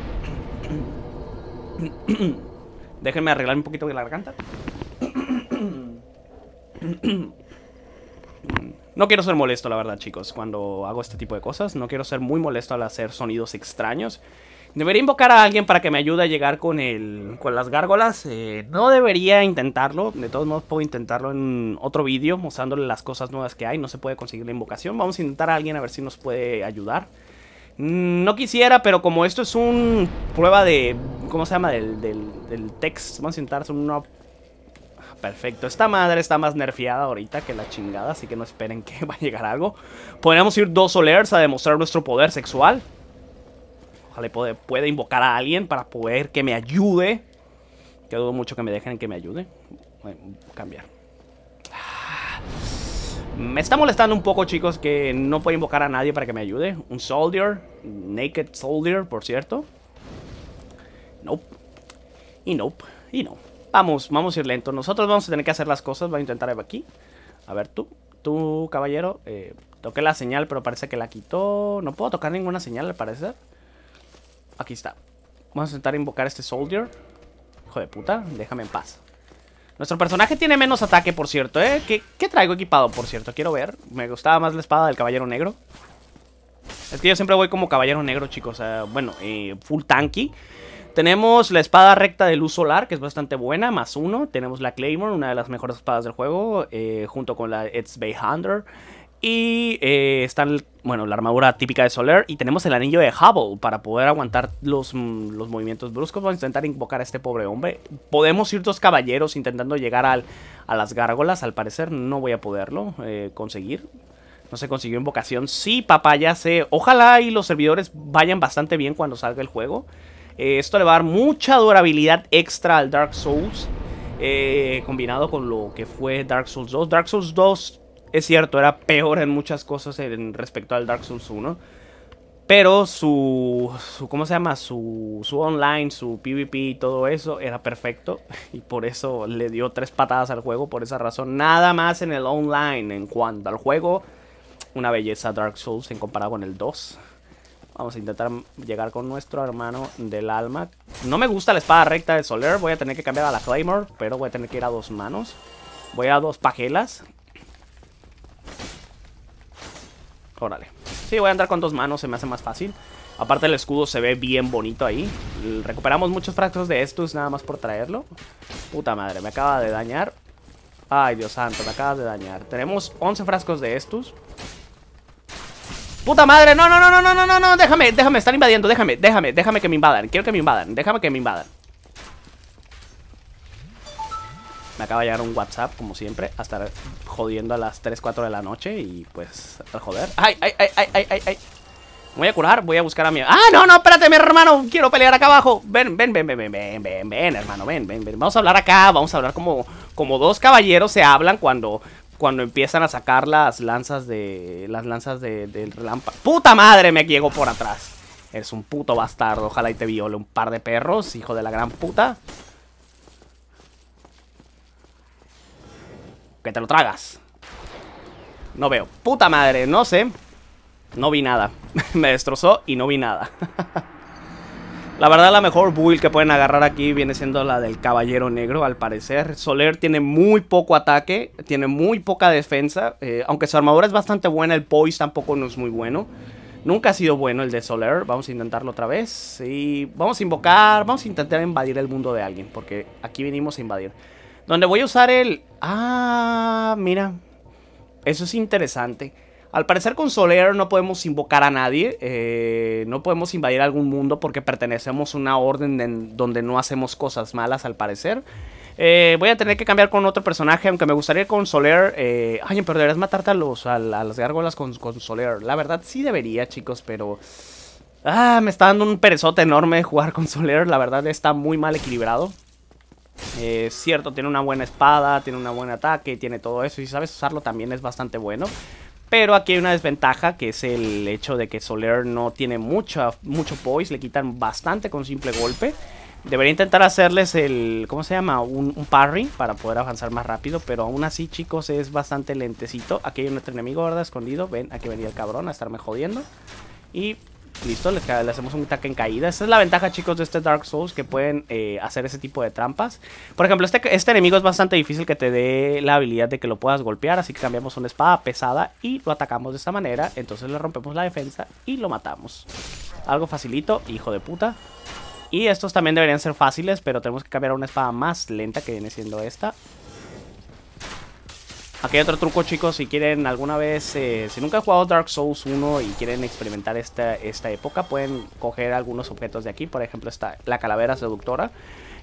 Déjenme arreglar un poquito de la garganta. No quiero ser molesto, la verdad, chicos, cuando hago este tipo de cosas. No quiero ser muy molesto al hacer sonidos extraños. Debería invocar a alguien para que me ayude a llegar con el, con las gárgolas. Eh, no debería intentarlo. De todos modos, puedo intentarlo en otro vídeo, mostrándole las cosas nuevas que hay. No se puede conseguir la invocación. Vamos a intentar a alguien a ver si nos puede ayudar. Mm, no quisiera, pero como esto es un prueba de... ¿Cómo se llama? Del, del, del text. Vamos a intentar una Perfecto, esta madre está más nerfeada ahorita que la chingada, así que no esperen que va a llegar algo. Podríamos ir dos Solers a demostrar nuestro poder sexual. Ojalá pueda, pueda invocar a alguien para poder que me ayude. Que dudo mucho que me dejen que me ayude. A cambiar. Me está molestando un poco, chicos, que no puedo invocar a nadie para que me ayude. Un soldier, naked soldier, por cierto. Nope. Y nope. Y no. Vamos, vamos a ir lento. Nosotros vamos a tener que hacer las cosas. Voy a intentar aquí. A ver, tú. Tú, caballero. Eh, toqué la señal, pero parece que la quitó. No puedo tocar ninguna señal, al parecer. Aquí está. Vamos a intentar invocar a este soldier. Hijo de puta, déjame en paz. Nuestro personaje tiene menos ataque, por cierto, ¿eh? ¿Qué, traigo equipado, por cierto? Quiero ver. Me gustaba más la espada del caballero negro. Es que yo siempre voy como caballero negro, chicos. bueno, eh, full tanky. Tenemos la espada recta de luz solar, que es bastante buena, más uno. Tenemos la Claymore, una de las mejores espadas del juego, eh, junto con la It's Bay Hunter. Y eh, está, bueno, la armadura típica de Soler. Y tenemos el anillo de Hubble para poder aguantar los, mm, los, movimientos bruscos. Vamos a intentar invocar a este pobre hombre. Podemos ir dos caballeros intentando llegar al, a las gárgolas. Al parecer no voy a poderlo eh, conseguir. No se consiguió invocación. Sí, papá, ya sé. Ojalá y los servidores vayan bastante bien cuando salga el juego. Eh, esto le va a dar mucha durabilidad extra al Dark Souls. combinado con lo que fue Dark Souls 2. Dark Souls 2 es cierto, era peor en muchas cosas en respecto al Dark Souls 1. Pero su, su ¿cómo se llama? Su, su online, su PvP y todo eso era perfecto. Y por eso le dio tres patadas al juego, por esa razón. Nada más en el online. En cuanto al juego, una belleza Dark Souls en comparado con el 2. Vamos a intentar llegar con nuestro hermano del alma. No me gusta la espada recta de Soler. Voy a tener que cambiar a la Claymore, pero voy a tener que ir a dos manos. Voy a dos pajelas Órale. Sí, voy a andar con dos manos, se me hace más fácil. Aparte el escudo se ve bien bonito ahí. Recuperamos muchos frascos de estos nada más por traerlo. Puta madre, me acaba de dañar. Ay, Dios santo, me acaba de dañar. Tenemos 11 frascos de estos. ¡Puta madre! No, no, no, no, no, no, no, déjame, déjame, están invadiendo, déjame, déjame, déjame que me invadan. Quiero que me invadan, déjame que me invadan. Me acaba de llegar un WhatsApp, como siempre, a estar jodiendo a las 3, 4 de la noche y pues, al joder. ¡Ay, ay, ay, ay, ay, ay! ay! voy a curar, voy a buscar a mi... ¡Ah, no, no! Espérate, mi hermano, quiero pelear acá abajo. Ven, ven, ven, ven, ven, ven, ven, ven, hermano, ven, ven, ven. Vamos a hablar acá, vamos a hablar como, como dos caballeros se hablan cuando, cuando empiezan a sacar las lanzas de... Las lanzas de, del relámpago. ¡Puta madre! Me llegó por atrás. Eres un puto bastardo, ojalá y te viole un par de perros, hijo de la gran puta. Que te lo tragas. No veo. Puta madre, no sé. No vi nada. Me destrozó y no vi nada. la verdad la mejor build que pueden agarrar aquí viene siendo la del Caballero Negro, al parecer. Soler tiene muy poco ataque, tiene muy poca defensa. Eh, aunque su armadura es bastante buena, el poise tampoco no es muy bueno. Nunca ha sido bueno el de Soler. Vamos a intentarlo otra vez. Y vamos a invocar, vamos a intentar invadir el mundo de alguien. Porque aquí venimos a invadir. Donde voy a usar el... Ah, mira. Eso es interesante. Al parecer con Soler no podemos invocar a nadie. Eh, no podemos invadir algún mundo porque pertenecemos a una orden donde no hacemos cosas malas al parecer. Eh, voy a tener que cambiar con otro personaje, aunque me gustaría con Soler. Eh, ay, pero deberías matarte a, los, a, las gárgolas con, con, Soler. La verdad sí debería, chicos, pero... Ah, me está dando un perezote enorme jugar con Soler. La verdad está muy mal equilibrado. Eh, cierto, tiene una buena espada, tiene un buen ataque, tiene todo eso. Y si sabes usarlo también es bastante bueno. Pero aquí hay una desventaja que es el hecho de que Soler no tiene mucho poise. Le quitan bastante con simple golpe. Debería intentar hacerles el... ¿Cómo se llama? Un, un, parry para poder avanzar más rápido. Pero aún así, chicos, es bastante lentecito. Aquí hay un otro enemigo, ¿verdad? Escondido. Ven, aquí venía el cabrón a estarme jodiendo. Y Listo, le, hacemos un ataque en caída. Esa es la ventaja, chicos, de este Dark Souls, que pueden eh, hacer ese tipo de trampas. Por ejemplo, este, este enemigo es bastante difícil que te dé la habilidad de que lo puedas golpear, así que cambiamos una espada pesada y lo atacamos de esta manera. Entonces le rompemos la defensa y lo matamos. Algo facilito, hijo de puta. Y estos también deberían ser fáciles, pero tenemos que cambiar a una espada más lenta que viene siendo esta. Aquí hay otro truco, chicos, si quieren alguna vez, eh, si nunca han jugado Dark Souls 1 y quieren experimentar esta, esta época, pueden coger algunos objetos de aquí, por ejemplo, esta, la calavera seductora.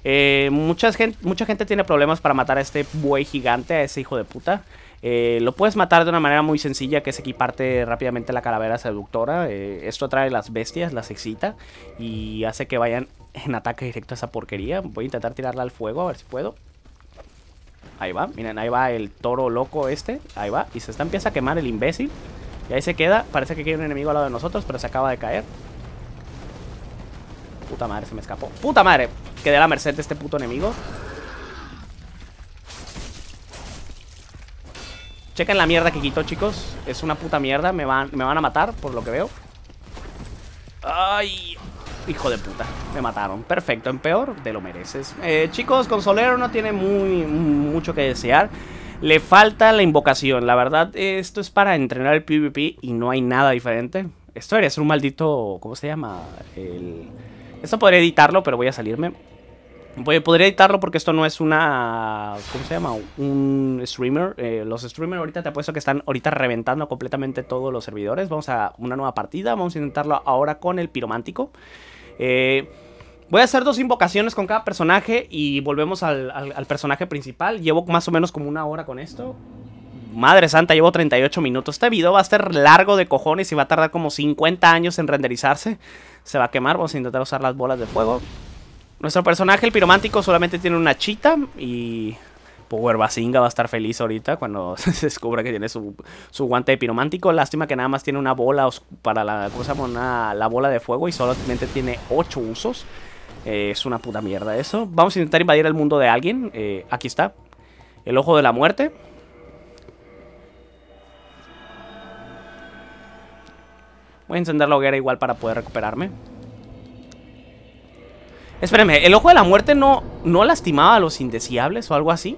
Eh, mucha, gente, mucha gente tiene problemas para matar a este buey gigante, a ese hijo de puta. Eh, lo puedes matar de una manera muy sencilla, que es equiparte rápidamente la calavera seductora. Eh, esto atrae las bestias, las excita y hace que vayan en ataque directo a esa porquería. Voy a intentar tirarla al fuego, a ver si puedo. Ahí va, miren, ahí va el toro loco este. Ahí va, y se está empieza a quemar el imbécil. Y ahí se queda, parece que hay un enemigo al lado de nosotros, pero se acaba de caer. Puta madre, se me escapó. ¡Puta madre! Quedé a la merced de este puto enemigo. Chequen la mierda que quitó, chicos. Es una puta mierda. Me van, me van a matar, por lo que veo. ¡Ay! Hijo de puta. Me mataron. Perfecto. En peor, te lo mereces. Eh, chicos, Consolero no tiene muy, mucho que desear. Le falta la invocación. La verdad, esto es para entrenar el PvP y no hay nada diferente. Esto debería ser un maldito... ¿Cómo se llama? El... Esto podría editarlo, pero voy a salirme. Podría editarlo porque esto no es una... ¿Cómo se llama? Un streamer. Eh, los streamers ahorita te apuesto que están ahorita reventando completamente todos los servidores. Vamos a una nueva partida. Vamos a intentarlo ahora con el piromántico. Eh, voy a hacer dos invocaciones con cada personaje y volvemos al, al personaje principal. Llevo más o menos como una hora con esto. Madre santa, llevo 38 minutos. Este video va a ser largo de cojones y va a tardar como 50 años en renderizarse. Se va a quemar, vamos a intentar usar las bolas de fuego. Nuestro personaje, el piromántico, solamente tiene una chita y... Power Basinga va a estar feliz ahorita cuando se descubra que tiene su, guante de piromántico. Lástima que nada más tiene una bola para la, ¿cómo se llama? la bola de fuego y solamente tiene 8 usos. Eh, es una puta mierda eso. Vamos a intentar invadir el mundo de alguien. Eh, aquí está. El ojo de la muerte. Voy a encender la hoguera igual para poder recuperarme. Espérenme, ¿el ojo de la muerte no, no lastimaba a los indeseables o algo así?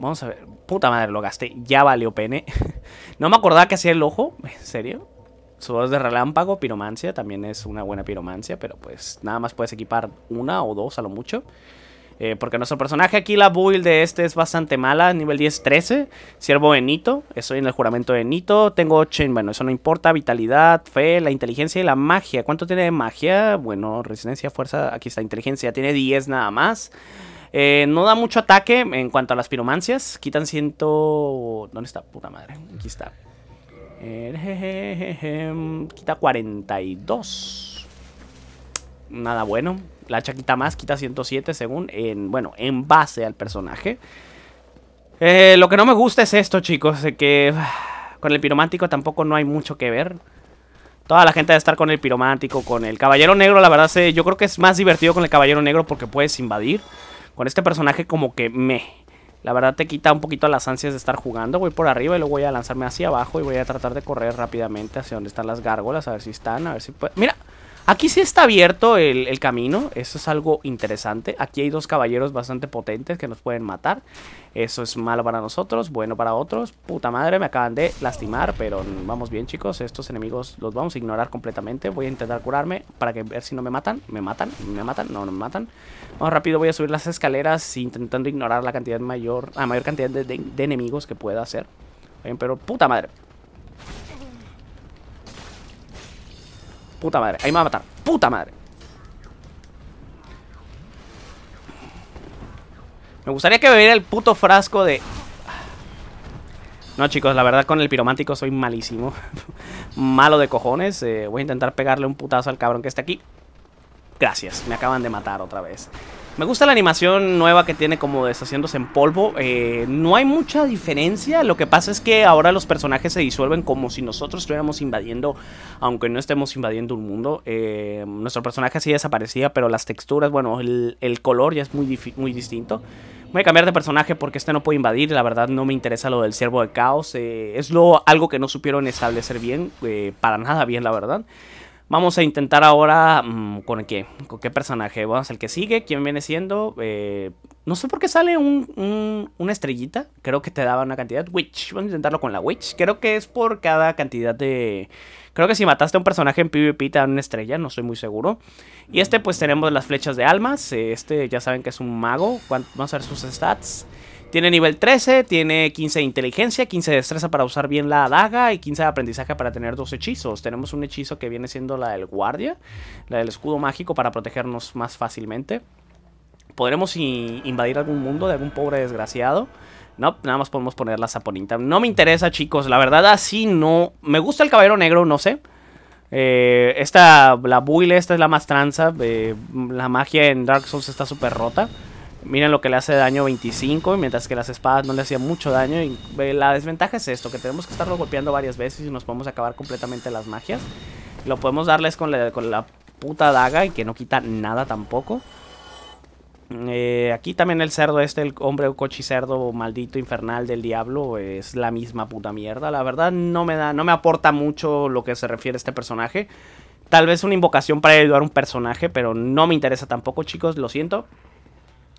Vamos a ver. Puta madre, lo gasté. Ya valió pene. no me acordaba que hacía el ojo. ¿En serio? Su voz de relámpago, piromancia. También es una buena piromancia. Pero pues nada más puedes equipar una o dos a lo mucho. Eh, porque nuestro personaje aquí, la build de este es bastante mala. Nivel 10-13. Siervo de Nito. Estoy en el juramento de Nito. Tengo 8. Bueno, eso no importa. Vitalidad, fe, la inteligencia y la magia. ¿Cuánto tiene de magia? Bueno, resistencia, fuerza. Aquí está, inteligencia. Tiene 10 nada más. Eh, no da mucho ataque en cuanto a las piromancias. Quitan ciento... ¿Dónde está? Puta madre. Aquí está. Eh, quita 42. Nada bueno. La hacha quita más, quita 107 según, en, bueno, en base al personaje. Eh, lo que no me gusta es esto, chicos, que con el piromántico tampoco no hay mucho que ver. Toda la gente debe estar con el piromántico, con el caballero negro, la verdad, yo creo que es más divertido con el caballero negro porque puedes invadir. Con este personaje como que me... La verdad te quita un poquito las ansias de estar jugando. Voy por arriba y luego voy a lanzarme hacia abajo y voy a tratar de correr rápidamente hacia donde están las gárgolas, a ver si están, a ver si puedo... ¡Mira! Aquí sí está abierto el, camino, eso es algo interesante. Aquí hay dos caballeros bastante potentes que nos pueden matar. Eso es malo para nosotros, bueno para otros. Puta madre, me acaban de lastimar, pero vamos bien chicos. Estos enemigos los vamos a ignorar completamente. Voy a intentar curarme para que ver si no me matan. ¿Me matan? ¿Me matan? No, no me matan. Vamos rápido, voy a subir las escaleras intentando ignorar la cantidad mayor, la mayor cantidad de, enemigos que pueda hacer. Pero puta madre. Puta madre, ahí me va a matar. Puta madre. Me gustaría que bebiera el puto frasco de... No, chicos, la verdad con el piromántico soy malísimo. Malo de cojones eh, Voy a intentar pegarle un putazo al cabrón que está aquí. Gracias, me acaban de matar otra vez me gusta la animación nueva que tiene como deshaciéndose en polvo. Eh, no hay mucha diferencia. Lo que pasa es que ahora los personajes se disuelven como si nosotros estuviéramos invadiendo, aunque no estemos invadiendo un mundo. Eh, nuestro personaje así desaparecía, pero las texturas, bueno, el, color ya es muy, muy distinto. Voy a cambiar de personaje porque este no puede invadir. La verdad no me interesa lo del ciervo de caos. Eh, es lo, algo que no supieron establecer bien. para nada bien, la verdad. Vamos a intentar ahora mm, con qué, con qué personaje. Vamos al que sigue, quién viene siendo. Eh, no sé por qué sale un, una estrellita. Creo que te daba una cantidad. Witch. Vamos a intentarlo con la Witch. Creo que es por cada cantidad de. Creo que si mataste a un personaje en PvP te dan una estrella, no estoy muy seguro. Y este, pues tenemos las flechas de almas. Este ya saben que es un mago. Vamos a ver sus stats. Tiene nivel 13, tiene 15 de inteligencia, 15 de destreza para usar bien la daga y 15 de aprendizaje para tener dos hechizos. Tenemos un hechizo que viene siendo la del guardia, la del escudo mágico para protegernos más fácilmente. Podremos invadir algún mundo de algún pobre desgraciado. No, nada más podemos poner la saponita. No me interesa, chicos. La verdad, así no. Me gusta el caballero negro, no sé. Eh, esta, la build esta es la más tranza. Eh, la magia en Dark Souls está súper rota. Miren lo que le hace daño 25, mientras que las espadas no le hacían mucho daño. Y eh, la desventaja es esto, que tenemos que estarlo golpeando varias veces y nos podemos acabar completamente las magias. Lo podemos darles con la, puta daga y que no quita nada tampoco. Eh, aquí también el cerdo este, el hombre cochicerdo maldito infernal del diablo, es la misma puta mierda. La verdad no me da, no me aporta mucho lo que se refiere a este personaje. Tal vez una invocación para ayudar a un personaje, pero no me interesa tampoco, chicos, lo siento.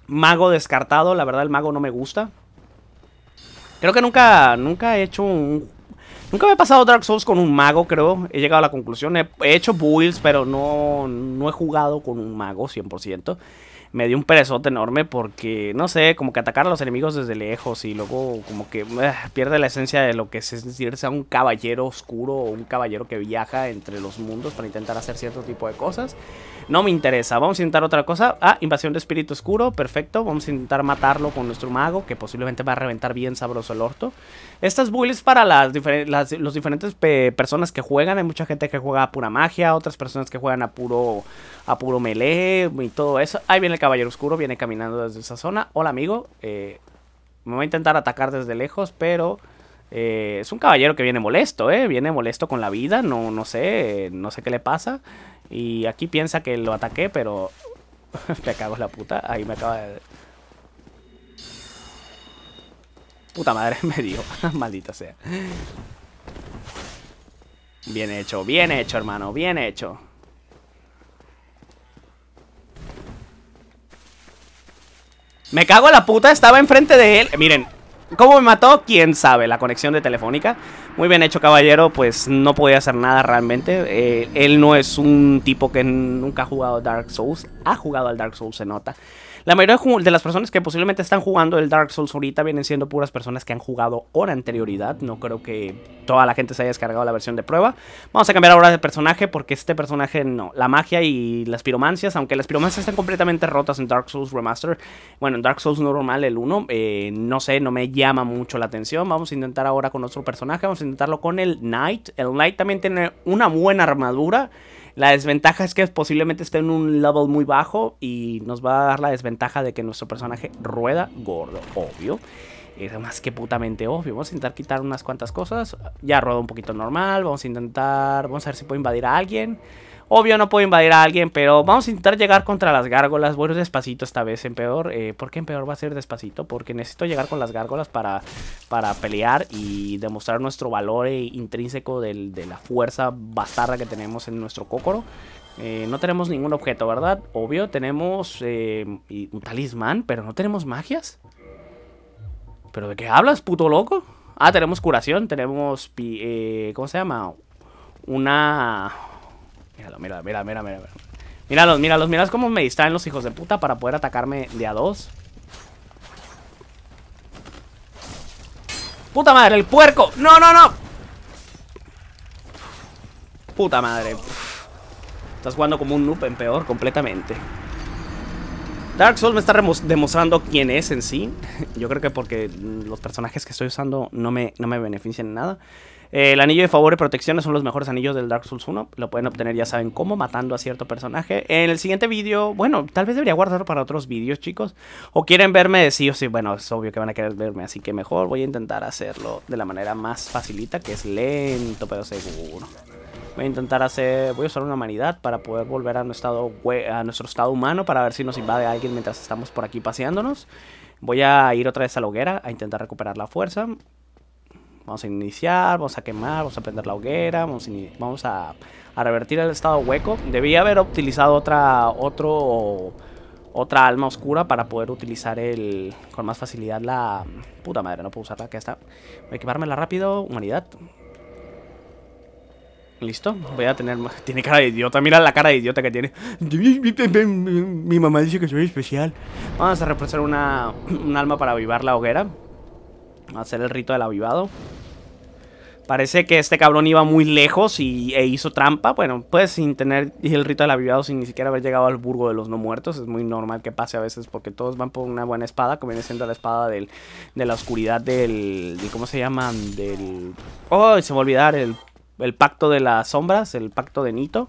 Mago descartado, la verdad el mago no me gusta. Creo que nunca, nunca he hecho un... Nunca me he pasado Dark Souls con un mago, creo. He llegado a la conclusión. He, hecho builds, pero no, no he jugado con un mago 100% me dio un perezote enorme porque, no sé, como que atacar a los enemigos desde lejos y luego como que eh, pierde la esencia de lo que es decirse a un caballero oscuro o un caballero que viaja entre los mundos para intentar hacer cierto tipo de cosas. No me interesa, vamos a intentar otra cosa. Ah, invasión de espíritu oscuro, perfecto. Vamos a intentar matarlo con nuestro mago, que posiblemente va a reventar bien sabroso el orto. Estas builds para las, las los diferentes personas que juegan. Hay mucha gente que juega a pura magia, otras personas que juegan a puro, a puro melee y todo eso. Ahí viene el caballero oscuro, viene caminando desde esa zona. Hola amigo, eh, me voy a intentar atacar desde lejos, pero... Eh, es un caballero que viene molesto, ¿eh? Viene molesto con la vida, no, no sé, no sé qué le pasa. Y aquí piensa que lo ataqué, pero... me cago en la puta, ahí me acaba de... Puta madre, me dio. Maldita sea. Bien hecho, bien hecho, hermano, bien hecho. Me cago en la puta, estaba enfrente de él. Miren, ¿cómo me mató? ¿Quién sabe? La conexión de telefónica. Muy bien hecho, caballero. Pues no podía hacer nada realmente. Eh, él no es un tipo que nunca ha jugado Dark Souls. Ha jugado al Dark Souls, se nota. La mayoría de las personas que posiblemente están jugando el Dark Souls ahorita vienen siendo puras personas que han jugado con anterioridad. No creo que toda la gente se haya descargado la versión de prueba. Vamos a cambiar ahora de personaje porque este personaje no. La magia y las piromancias, aunque las piromancias están completamente rotas en Dark Souls Remaster. Bueno, en Dark Souls normal, el 1, eh, no sé, no me llama mucho la atención. Vamos a intentar ahora con otro personaje. Vamos a intentarlo con el Knight. El Knight también tiene una buena armadura. La desventaja es que posiblemente esté en un level muy bajo y nos va a dar la desventaja de que nuestro personaje rueda gordo, obvio. Es más que putamente obvio. Vamos a intentar quitar unas cuantas cosas. Ya rueda un poquito normal. Vamos a intentar... Vamos a ver si puedo invadir a alguien. Obvio no puedo invadir a alguien, pero vamos a intentar llegar contra las gárgolas. Bueno, despacito esta vez en peor. Eh, ¿Por qué en peor va a ser despacito? Porque necesito llegar con las gárgolas para, para pelear y demostrar nuestro valor intrínseco de la fuerza bastarda que tenemos en nuestro cócoro. Eh, no tenemos ningún objeto, ¿verdad? Obvio, tenemos eh, un talismán, pero no tenemos magias. ¿Pero de qué hablas, puto loco? Ah, tenemos curación, tenemos... ¿Cómo se llama? Una Míralo, mira, mira, mira, mira. Míralos, míralos, míralos cómo me distraen los hijos de puta para poder atacarme de a dos. ¡Puta madre, el puerco! ¡No, no, no! Puta madre. Estás jugando como un noob en peor completamente. Dark Souls me está demostrando quién es en sí. Yo creo que porque los personajes que estoy usando no me, no me benefician en nada. Eh, el anillo de favor y protección son los mejores anillos del Dark Souls 1. Lo pueden obtener, ya saben cómo, matando a cierto personaje. En el siguiente vídeo, bueno, tal vez debería guardarlo para otros vídeos, chicos. O quieren verme sí o sí. Bueno, es obvio que van a querer verme, así que mejor voy a intentar hacerlo de la manera más facilita, que es lento pero seguro. Voy a intentar hacer, voy a usar una humanidad para poder volver a nuestro, estado, a nuestro estado humano para ver si nos invade alguien mientras estamos por aquí paseándonos. Voy a ir otra vez a la hoguera a intentar recuperar la fuerza. Vamos a iniciar, vamos a quemar, vamos a prender la hoguera, vamos a, revertir el estado hueco. Debía haber utilizado otra, otro, otra alma oscura para poder utilizar el, con más facilidad la... Puta madre, no puedo usarla, que está. Voy a equipármela rápido, humanidad. Listo, voy a tener... Tiene cara de idiota, mira la cara de idiota que tiene. Mi mamá dice que soy especial. Vamos a reforzar una, un alma para avivar la hoguera. Vamos a hacer el rito del avivado. Parece que este cabrón iba muy lejos y, e hizo trampa. Bueno, pues sin tener el rito del avivado, sin ni siquiera haber llegado al burgo de los no muertos. Es muy normal que pase a veces porque todos van por una buena espada, que viene siendo la espada de la oscuridad del, ¿Cómo se llama? Del... Oh, se me olvidar. El, el pacto de las sombras, el pacto de Nito.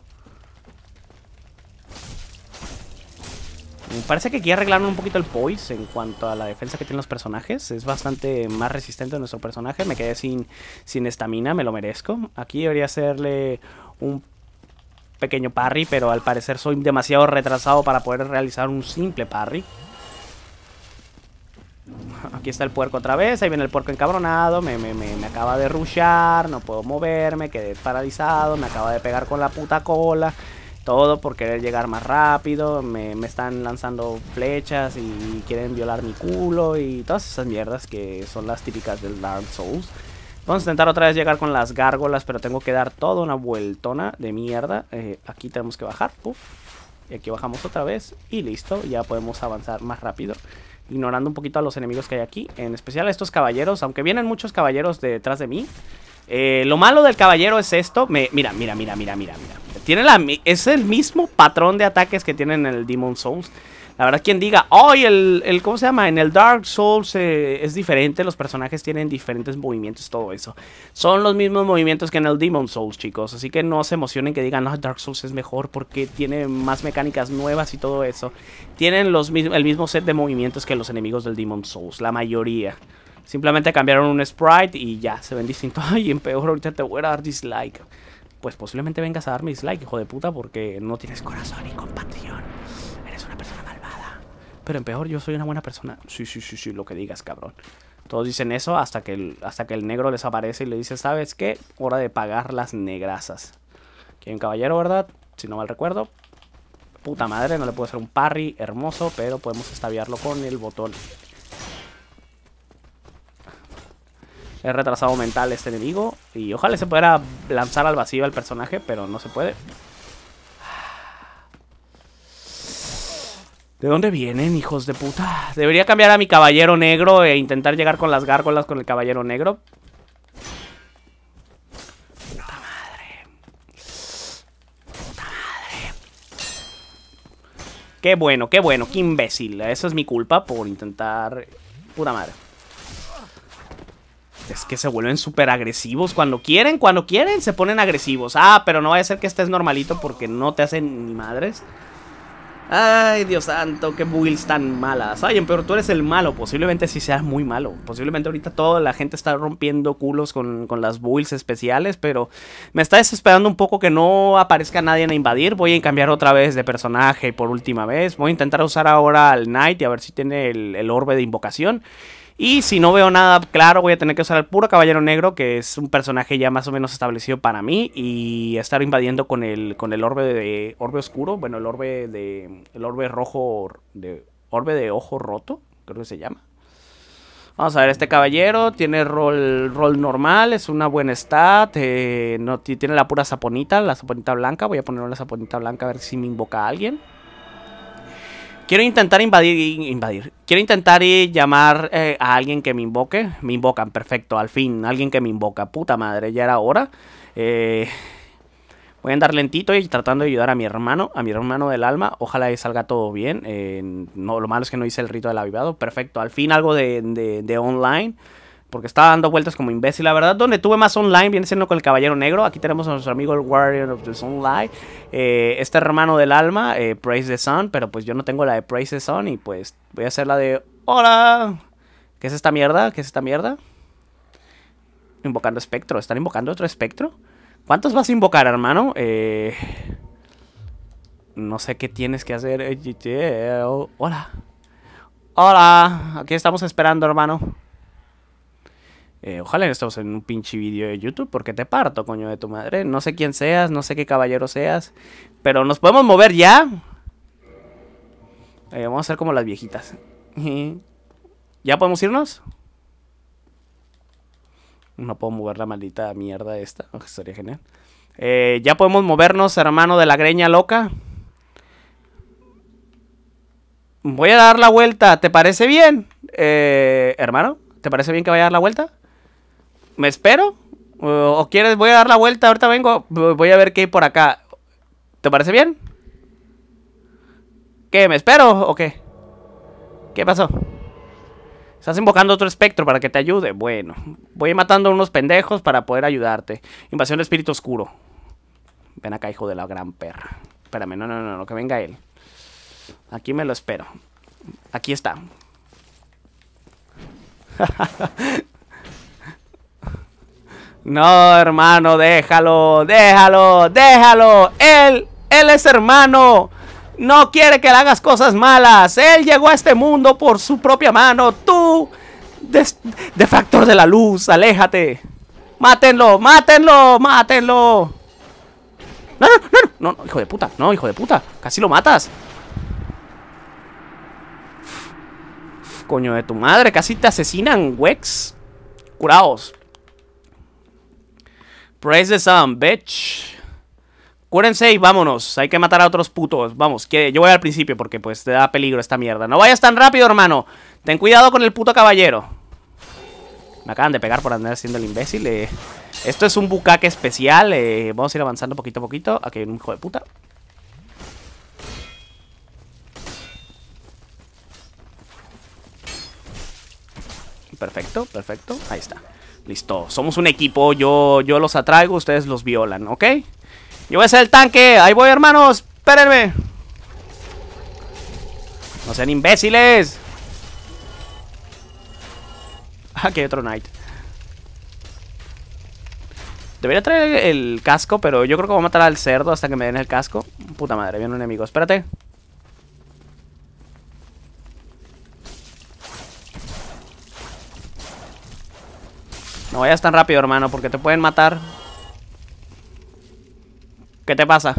Parece que aquí arreglaron un poquito el poise en cuanto a la defensa que tienen los personajes. Es bastante más resistente nuestro personaje. Me quedé sin estamina, me lo merezco. Aquí debería hacerle un pequeño parry, pero al parecer soy demasiado retrasado para poder realizar un simple parry. Aquí está el puerco otra vez, ahí viene el puerco encabronado, me, me, me, me acaba de rushar, no puedo moverme, quedé paralizado, me acaba de pegar con la puta cola. Todo por querer llegar más rápido. Me, están lanzando flechas y quieren violar mi culo. Y todas esas mierdas que son las típicas del Dark Souls. Vamos a intentar otra vez llegar con las gárgolas. Pero tengo que dar toda una vueltona de mierda. Eh, aquí tenemos que bajar. Y aquí bajamos otra vez. Y listo. Ya podemos avanzar más rápido. Ignorando un poquito a los enemigos que hay aquí. En especial a estos caballeros. Aunque vienen muchos caballeros detrás de mí. Eh, lo malo del caballero es esto. Me, mira, mira, mira, mira, mira, mira. La, es el mismo patrón de ataques que tienen en el Demon Souls. La verdad, quien diga, ¡ay! el, el, ¿cómo se llama? En el Dark Souls eh, es diferente, los personajes tienen diferentes movimientos, todo eso. Son los mismos movimientos que en el Demon Souls, chicos. Así que no se emocionen que digan, no, Dark Souls es mejor porque tiene más mecánicas nuevas y todo eso. Tienen los, el mismo set de movimientos que los enemigos del Demon Souls, la mayoría. Simplemente cambiaron un sprite y ya, se ven distintos. Ay, en peor, ahorita te voy a dar dislike. Pues posiblemente vengas a darme dislike, hijo de puta, porque no tienes corazón y compasión. Eres una persona malvada. Pero en peor, yo soy una buena persona. Sí, sí, sí, sí, lo que digas, cabrón. Todos dicen eso hasta que el, hasta que el negro desaparece y le dice, ¿sabes qué? Hora de pagar las negrasas. Aquí hay un caballero, ¿verdad? Si no mal recuerdo. Puta madre, no le puedo hacer un parry hermoso, pero podemos estaviarlo con el botón Es retrasado mental este enemigo. Y ojalá se pudiera lanzar al vacío al personaje, pero no se puede. ¿De dónde vienen, hijos de puta? Debería cambiar a mi caballero negro e intentar llegar con las gárgolas con el caballero negro. Puta madre. Puta madre. Qué bueno, qué bueno, qué imbécil. Eso es mi culpa por intentar... Puta madre. Es que se vuelven súper agresivos. Cuando quieren, cuando quieren, se ponen agresivos. Ah, pero no vaya a ser que estés normalito porque no te hacen ni madres. Ay, Dios santo, qué builds tan malas. Ay, pero tú eres el malo. Posiblemente sí seas muy malo. Posiblemente ahorita toda la gente está rompiendo culos con, con, las builds especiales. Pero me está desesperando un poco que no aparezca nadie a invadir. Voy a cambiar otra vez de personaje por última vez. Voy a intentar usar ahora al Knight y a ver si tiene el, el orbe de invocación. Y si no veo nada claro, voy a tener que usar el puro Caballero Negro, que es un personaje ya más o menos establecido para mí. Y estar invadiendo con el, con el orbe de orbe oscuro. Bueno, el orbe de. El orbe rojo. De, orbe de ojo roto, creo que se llama. Vamos a ver, este caballero tiene rol, rol normal, es una buena stat, eh, tiene la pura saponita, la saponita blanca. Voy a poner una saponita blanca a ver si me invoca a alguien. Quiero intentar invadir, invadir. Quiero intentar llamar eh, a alguien que me invoque. Me invocan, perfecto, al fin, alguien que me invoca. Puta madre, ya era hora. Eh, voy a andar lentito y tratando de ayudar a mi hermano, a mi hermano del alma. Ojalá salga todo bien. Eh, no, lo malo es que no hice el rito del avivado. Perfecto, al fin algo de, de online. Porque estaba dando vueltas como imbécil. La verdad, donde tuve más online viene siendo con el Caballero Negro. Aquí tenemos a nuestro amigo el Warrior of the Sunlight. Eh, este hermano del alma, eh, Praise the Sun. Pero pues yo no tengo la de Praise the Sun. Y pues voy a hacer la de... ¡Hola! ¿Qué es esta mierda? ¿Qué es esta mierda? Invocando espectro. ¿Están invocando otro espectro? ¿Cuántos vas a invocar, hermano? Eh... No sé qué tienes que hacer. Hola. Hola. Aquí estamos esperando, hermano. Eh, ojalá estemos en un pinche vídeo de YouTube porque te parto, coño de tu madre. No sé quién seas, no sé qué caballero seas. Pero nos podemos mover ya. Eh, vamos a hacer como las viejitas. ¿Ya podemos irnos? No puedo mover la maldita mierda esta. sería genial. Eh, ya podemos movernos, hermano de la greña loca. Voy a dar la vuelta. ¿Te parece bien? hermano, ¿te parece bien que vaya a dar la vuelta? ¿Me espero? O, quieres, voy a dar la vuelta, ahorita vengo. Voy a ver qué hay por acá. ¿Te parece bien? ¿Qué? ¿Me espero o qué? ¿Qué pasó? Estás invocando otro espectro para que te ayude. Bueno, voy matando a unos pendejos para poder ayudarte. Invasión de espíritu oscuro. Ven acá, hijo de la gran perra. Espérame, no, no, no, no, que venga él. Aquí me lo espero. Aquí está. no, hermano, déjalo, déjalo, déjalo. Él, él es hermano. No quiere que le hagas cosas malas. Él llegó a este mundo por su propia mano. Tú, defractor de la luz, aléjate. Mátenlo, mátenlo, mátenlo. No, no, no, no, no, hijo de puta, no, hijo de puta. Casi lo matas. Coño de tu madre, casi te asesinan, Wex. Curaos. Praise the sun, bitch. Cúrense y vámonos. Hay que matar a otros putos. Vamos, que yo voy al principio porque pues te da peligro esta mierda. No vayas tan rápido, hermano. Ten cuidado con el puto caballero. Me acaban de pegar por andar haciendo el imbécil. Eh. Esto es un bucaque especial. Eh. Vamos a ir avanzando poquito a poquito. Aquí hay un hijo de puta. Perfecto, perfecto. Ahí está. Listo. Somos un equipo. Yo, yo los atraigo, ustedes los violan, ¿ok? Yo voy a ser el tanque. Ahí voy, hermanos. Espérenme. No sean imbéciles. Aquí hay otro knight. Debería traer el, casco, pero yo creo que voy a matar al cerdo hasta que me den el casco. Puta madre, viene un enemigo. Espérate. No vayas tan rápido, hermano, porque te pueden matar. ¿Qué te pasa?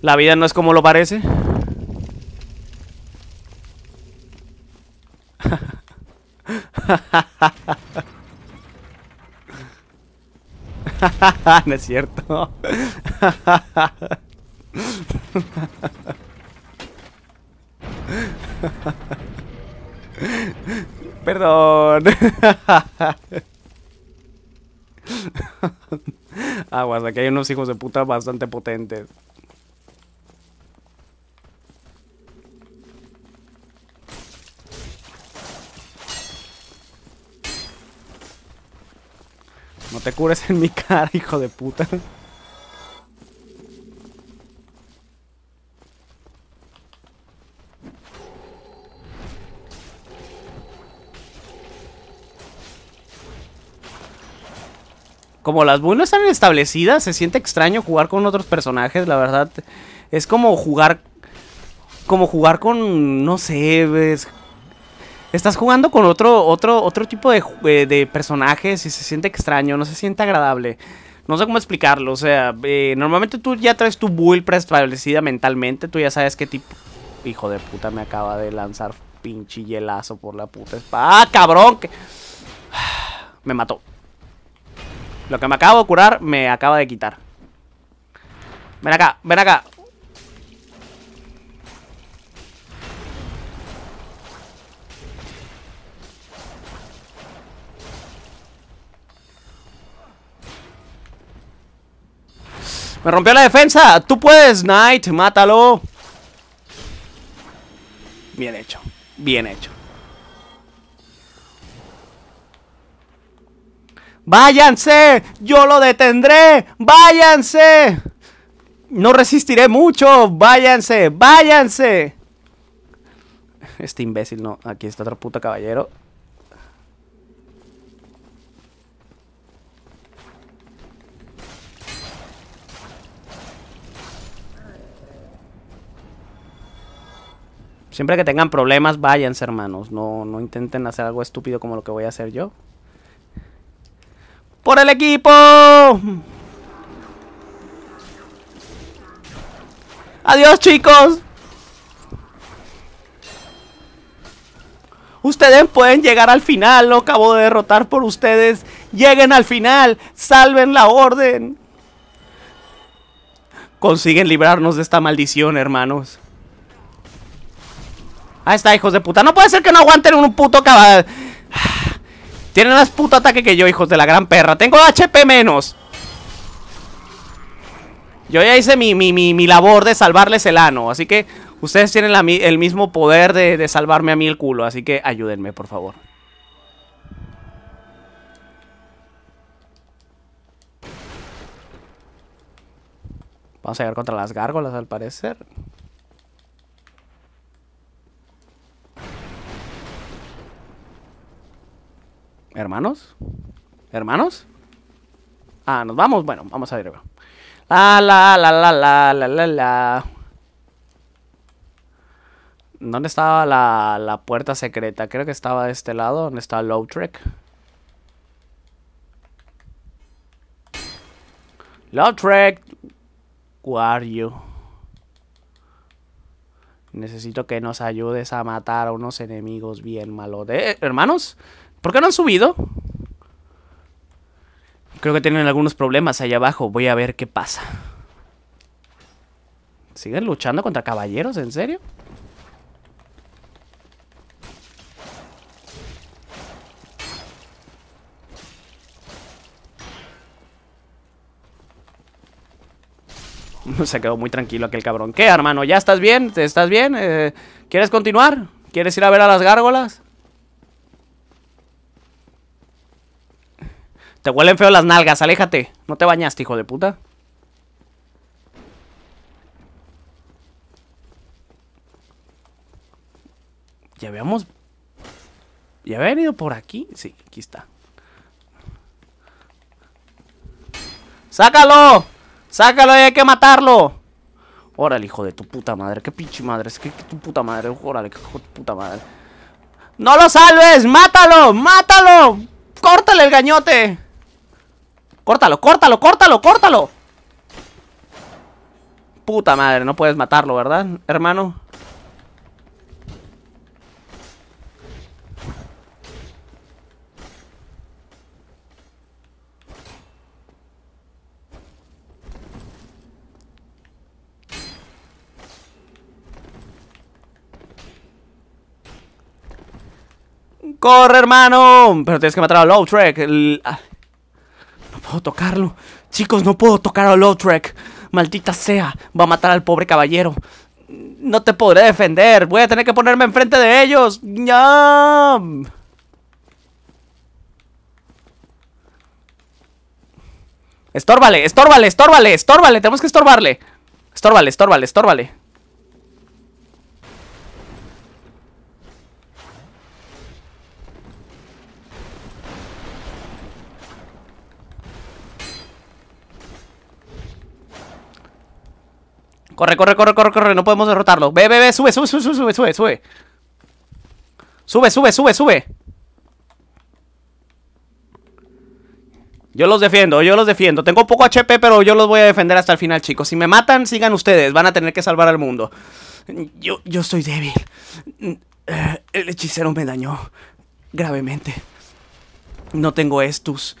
¿La vida no es como lo parece? no es cierto. Perdón. Aguas, aquí hay unos hijos de puta bastante potentes. No te cures en mi cara, hijo de puta. Como las buenas están establecidas, se siente extraño jugar con otros personajes, la verdad. Es como jugar. Como jugar con. No sé. ves estás jugando con otro, otro, otro tipo de, eh, personajes y se siente extraño, no se siente agradable. No sé cómo explicarlo. O sea, eh, normalmente tú ya traes tu build preestablecida mentalmente. Tú ya sabes qué tipo. Hijo de puta, me acaba de lanzar pinche hielazo por la puta espada. ¡Ah, cabrón! Que... Me mató. Lo que me acabo de curar me acaba de quitar. Ven acá, ven acá. Me rompió la defensa. Tú puedes, Knight. Mátalo. Bien hecho. Bien hecho. ¡Váyanse! ¡Yo lo detendré! ¡Váyanse! No resistiré mucho. ¡Váyanse! ¡Váyanse! Este imbécil no. Aquí está otro puto caballero. Siempre que tengan problemas, váyanse, hermanos. No, no intenten hacer algo estúpido como lo que voy a hacer yo. ¡Por el equipo! ¡Adiós, chicos! Ustedes pueden llegar al final, lo acabo de derrotar por ustedes. Lleguen al final, salven la orden. Consiguen librarnos de esta maldición, hermanos. Ahí está, hijos de puta. No puede ser que no aguanten un puto caballo. Tienen más puto ataque que yo, hijos de la gran perra. Tengo HP menos. Yo ya hice mi, mi, mi, labor de salvarles el ano. Así que ustedes tienen el mismo poder de, de salvarme a mí el culo. Así que ayúdenme, por favor. Vamos a ir contra las gárgolas, al parecer. ¿Hermanos? ¿Hermanos? Ah, ¿nos vamos? Bueno, vamos a ir. La, la, la, la, la, la, la, la. ¿Dónde estaba la, la puerta secreta? Creo que estaba de este lado, donde está Lautrec. Lautrec, who are you? Necesito que nos ayudes a matar a unos enemigos bien malos. ¿Eh, ¿Hermanos? ¿Por qué no han subido? Creo que tienen algunos problemas allá abajo. Voy a ver qué pasa. ¿Siguen luchando contra caballeros? ¿En serio? Se quedó muy tranquilo aquel cabrón. ¿Qué, hermano? ¿Ya estás bien? ¿Te estás bien? Eh, ¿Quieres continuar? ¿Quieres ir a ver a las gárgolas? Te huelen feo las nalgas, aléjate. No te bañaste, hijo de puta. Ya habíamos... ¿Ya había venido por aquí? Sí, aquí está. ¡Sácalo! ¡Sácalo hay que matarlo! Órale, hijo de tu puta madre. Qué pinche madre. Es que, tu puta madre. Órale, qué hijo de puta madre. ¡No lo salves! ¡Mátalo! ¡Mátalo! ¡Córtale el gañote! ¡Córtalo, córtalo, córtalo, córtalo! Puta madre, no puedes matarlo, ¿verdad, hermano? ¡Corre, hermano! Pero tienes que matar a Lowtrek. El... Ah, puedo tocarlo. Chicos, no puedo tocar a Lautrec. Maldita sea, va a matar al pobre caballero. No te podré defender. Voy a tener que ponerme enfrente de ellos. ¡Ya! Estórbale, estórbale, estórbale, estórbale. Tenemos que estorbarle. Estórbale, estórbale, estórbale. Corre, corre, corre, corre, corre. No podemos derrotarlo. Ve, ve, ve. Sube, sube, sube, sube, sube, sube. Sube, sube, sube, sube. Yo los defiendo, yo los defiendo. Tengo poco HP, pero yo los voy a defender hasta el final, chicos. Si me matan, sigan ustedes. Van a tener que salvar al mundo. Yo, yo estoy débil. El hechicero me dañó gravemente. No tengo estus.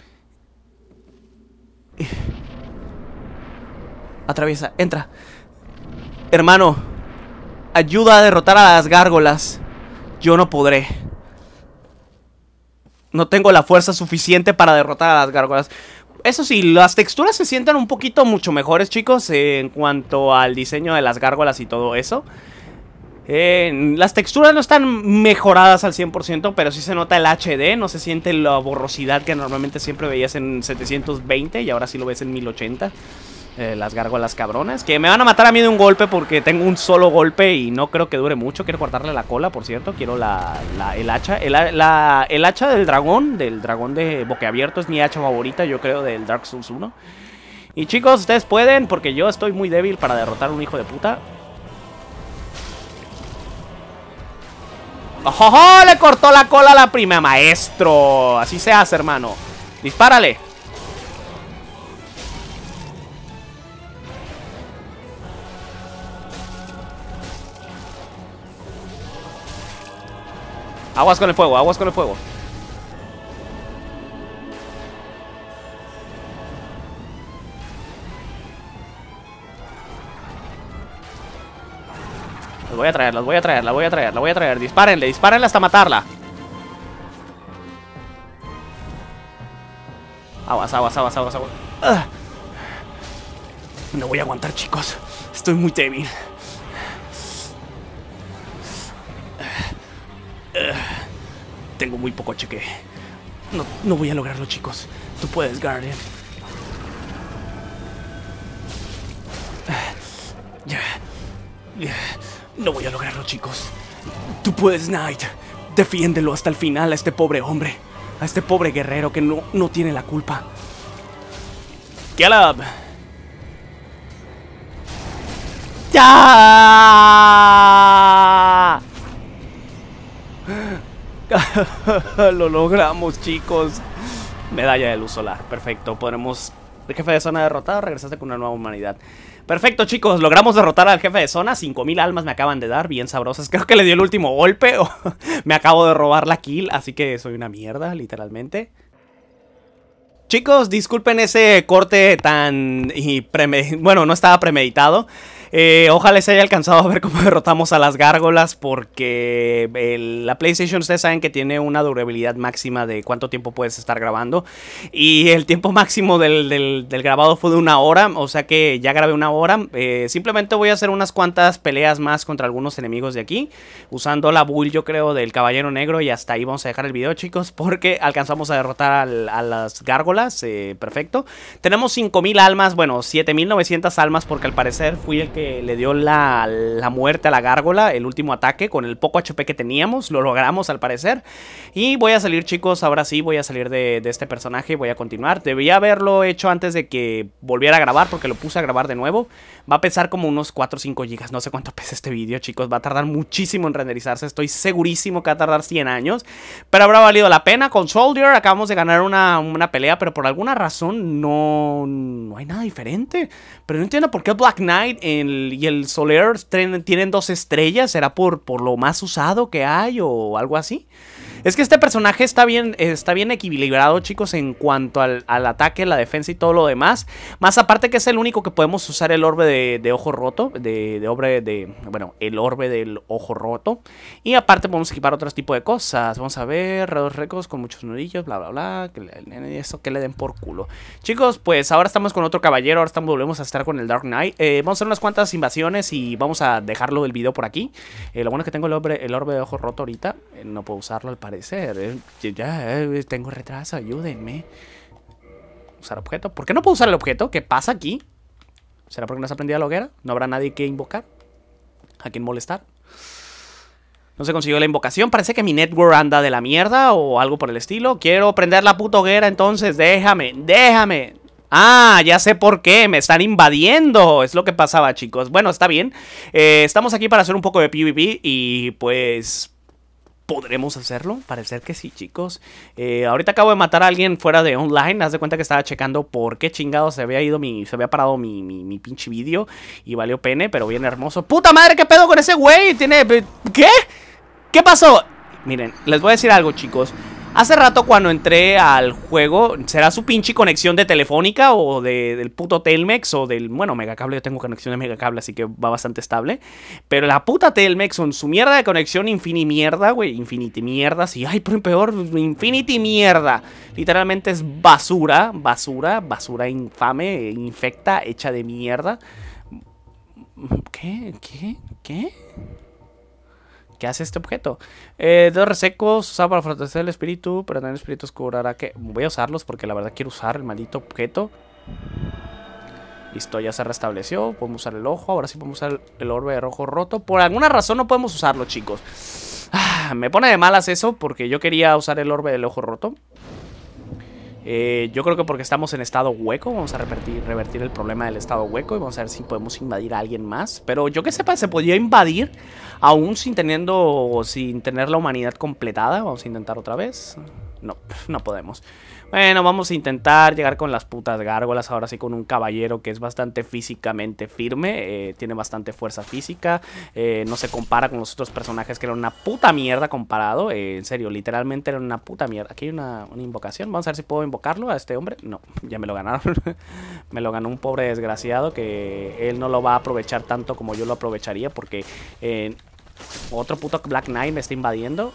Atraviesa, entra. Hermano, ayuda a derrotar a las gárgolas. Yo no podré. No tengo la fuerza suficiente para derrotar a las gárgolas. Eso sí, las texturas se sienten un poquito mucho mejores, chicos, en cuanto al diseño de las gárgolas y todo eso. Eh, las texturas no están mejoradas al 100%, pero sí se nota el HD, no se siente la borrosidad que normalmente siempre veías en 720 y ahora sí lo ves en 1080. Eh, las gárgolas cabronas. Que me van a matar a mí de un golpe porque tengo un solo golpe y no creo que dure mucho. Quiero cortarle la cola, por cierto. Quiero la, el hacha. El, el hacha del dragón, del dragón de boqueabierto, es mi hacha favorita, yo creo, del Dark Souls 1. Y chicos, ustedes pueden, porque yo estoy muy débil para derrotar a un hijo de puta. ¡Oh, Le cortó la cola a la prima, maestro. Así se hace, hermano. Dispárale. Aguas con el fuego, aguas con el fuego. Los voy a traer, los voy a traer, la voy a traer, la voy a traer. Dispárenle, dispárenle hasta matarla. Aguas, aguas, aguas, aguas, aguas. Ah. No voy a aguantar, chicos. Estoy muy débil. Tengo muy poco cheque. No, no voy a lograrlo, chicos. Tú puedes, Guardian. No voy a lograrlo, chicos. Tú puedes, Knight. Defiéndelo hasta el final a este pobre hombre. A este pobre guerrero que no, no tiene la culpa. Caleb. ¡Ya! Lo logramos, chicos. Medalla de luz solar. Perfecto. Podremos... El jefe de zona derrotado. Regresaste con una nueva humanidad. Perfecto, chicos. Logramos derrotar al jefe de zona. 5000 almas me acaban de dar. Bien sabrosas. Creo que le dio el último golpe. me acabo de robar la kill. Así que soy una mierda, literalmente. Chicos, disculpen ese corte tan... Y bueno, no estaba premeditado. Eh, ojalá se haya alcanzado a ver cómo derrotamos a las gárgolas porque la PlayStation ustedes saben que tiene una durabilidad máxima de cuánto tiempo puedes estar grabando y el tiempo máximo del, grabado fue de una hora, o sea que ya grabé una hora. Eh, simplemente voy a hacer unas cuantas peleas más contra algunos enemigos de aquí usando la build yo creo del caballero negro y hasta ahí vamos a dejar el video chicos porque alcanzamos a derrotar a las gárgolas, eh, perfecto. Tenemos 5000 almas, bueno 7900 almas porque al parecer fui el que le dio la, muerte a la gárgola, el último ataque, con el poco HP que teníamos, lo logramos al parecer. Y voy a salir chicos, ahora sí voy a salir de, de este personaje, voy a continuar. Debía haberlo hecho antes de que volviera a grabar, porque lo puse a grabar de nuevo. Va a pesar como unos 4 o 5 gigas, no sé cuánto pesa este vídeo chicos, va a tardar muchísimo en renderizarse, estoy segurísimo que va a tardar 100 años. Pero habrá valido la pena, con Soldier acabamos de ganar una, una pelea, pero por alguna razón no, no hay nada diferente. Pero no entiendo por qué Black Knight en y el Soler tienen dos estrellas. ¿Será por, por lo más usado que hay o algo así? Es que este personaje está bien, está bien equilibrado, chicos, en cuanto al, ataque, la defensa y todo lo demás. Más aparte que es el único que podemos usar el orbe de, ojo roto, de, de bueno, el orbe del ojo roto. Y aparte podemos equipar otros tipos de cosas. Vamos a ver, redos recos con muchos nudillos, bla, bla, bla. Que eso que le den por culo. Chicos, pues ahora estamos con otro caballero, ahora estamos, volvemos a estar con el Dark Knight. Eh, vamos a hacer unas cuantas invasiones y vamos a dejarlo el video por aquí. Eh, lo bueno es que tengo el orbe, el orbe de ojo roto ahorita. Eh, no puedo usarlo al parecer. Eh, ya, eh, tengo retraso, ayúdenme. Usar objeto. ¿Por qué no puedo usar el objeto? ¿Qué pasa aquí? ¿Será porque no se aprendido la hoguera? ¿No habrá nadie que invocar? ¿A quien molestar? No se consiguió la invocación. Parece que mi network anda de la mierda o algo por el estilo. Quiero prender la puta hoguera, entonces déjame, déjame. Ah, ya sé por qué, me están invadiendo. Es lo que pasaba, chicos. Bueno, está bien. Eh, estamos aquí para hacer un poco de PvP y pues ¿Podremos hacerlo? Parece que sí, chicos. Eh, ahorita acabo de matar a alguien fuera de online. Haz de cuenta que estaba checando por qué chingado se había ido mi. Se había parado mi, mi, pinche vídeo. Y valió pene, pero bien hermoso. ¡Puta madre! ¿Qué pedo con ese güey? Tiene. ¿Qué? ¿Qué pasó? Miren, les voy a decir algo, chicos. Hace rato cuando entré al juego, ¿será su pinche conexión de telefónica o del puto Telmex o del... Bueno, Megacable, yo tengo conexión de Megacable, así que va bastante estable. Pero la puta Telmex con su mierda de conexión Infinity mierda, güey. Infinity mierda, sí. Ay, peor, Infinity mierda. Literalmente es basura, basura, basura infame, infecta, hecha de mierda. ¿Qué? ¿Qué? ¿Qué? ¿Qué hace este objeto? Eh, dos resecos, usado para fortalecer el espíritu, pero también el espíritu curará que... Voy a usarlos porque la verdad quiero usar el maldito objeto. Listo, ya se restableció. Podemos usar el ojo. Ahora sí podemos usar el orbe de rojo roto. Por alguna razón no podemos usarlo, chicos. Ah, me pone de malas eso porque yo quería usar el orbe del ojo roto. Eh, yo creo que porque estamos en estado hueco, vamos a revertir, revertir el problema del estado hueco y vamos a ver si podemos invadir a alguien más. Pero yo que sepa, se podía invadir aún sin teniendo, sin tener la humanidad completada. Vamos a intentar otra vez. No, no podemos. Bueno, vamos a intentar llegar con las putas gárgolas. Ahora sí con un caballero que es bastante físicamente firme. Eh, tiene bastante fuerza física. Eh, no se compara con los otros personajes que eran una puta mierda comparado. Eh, en serio, literalmente era una puta mierda. Aquí hay una, invocación. Vamos a ver si puedo invocarlo a este hombre. No, ya me lo ganaron. me lo ganó un pobre desgraciado que él no lo va a aprovechar tanto como yo lo aprovecharía porque otro puto Black Knight me está invadiendo.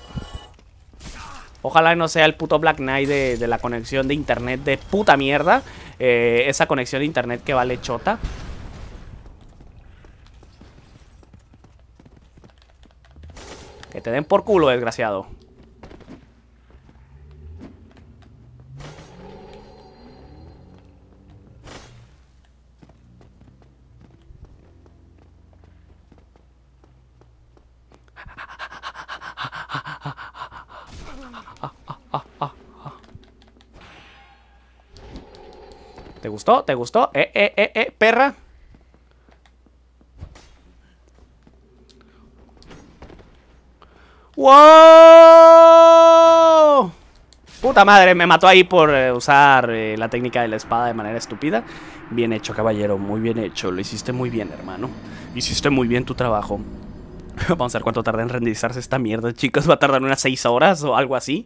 Ojalá no sea el puto Black Knight de, la conexión de internet de puta mierda. Eh, esa conexión de internet que vale chota. Que te den por culo, desgraciado. Gustó? ¿Te gustó? Eh, eh, eh, eh, perra. ¡Wow! Puta madre, me mató ahí por eh, usar eh, la técnica de la espada de manera estúpida. Bien hecho, caballero, muy bien hecho. Lo hiciste muy bien, hermano. Hiciste muy bien tu trabajo. Vamos a ver cuánto tarda en renderizarse esta mierda, chicos. Va a tardar unas 6 horas o algo así.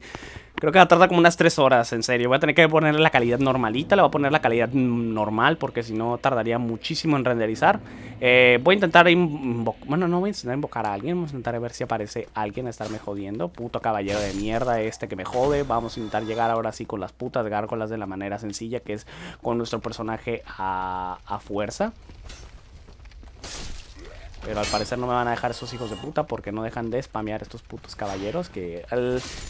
Creo que va a tardar como unas 3 horas, en serio. Voy a tener que ponerle la calidad normalita. Le voy a poner la calidad normal porque si no tardaría muchísimo en renderizar. Eh, voy a intentar. Bueno, no voy a intentar invocar a alguien. Vamos a intentar ver si aparece alguien a estarme jodiendo. Puto caballero de mierda este que me jode. Vamos a intentar llegar ahora sí con las putas gárgolas de la manera sencilla que es con nuestro personaje a, a fuerza. Pero al parecer no me van a dejar esos hijos de puta porque no dejan de spamear estos putos caballeros que...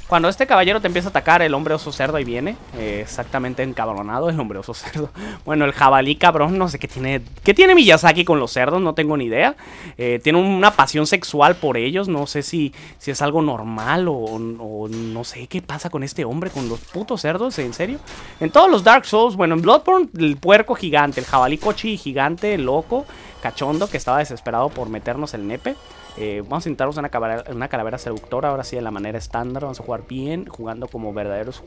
Cuando este caballero te empieza a atacar, el hombre oso cerdo ahí viene. Eh, exactamente encabronado el hombre oso cerdo. Bueno, el jabalí cabrón, no sé qué tiene... ¿Qué tiene Miyazaki con los cerdos? No tengo ni idea. Eh, tiene una pasión sexual por ellos. No sé si, si es algo normal o, o, no sé qué pasa con este hombre, con los putos cerdos, en serio. En todos los Dark Souls, bueno, en Bloodborne, el puerco gigante, el jabalí cochi gigante, loco cachondo que estaba desesperado por meternos el nepe. Eh, vamos a intentar usar una calavera, una seductora, ahora sí de la manera estándar. Vamos a jugar bien, jugando como verdaderos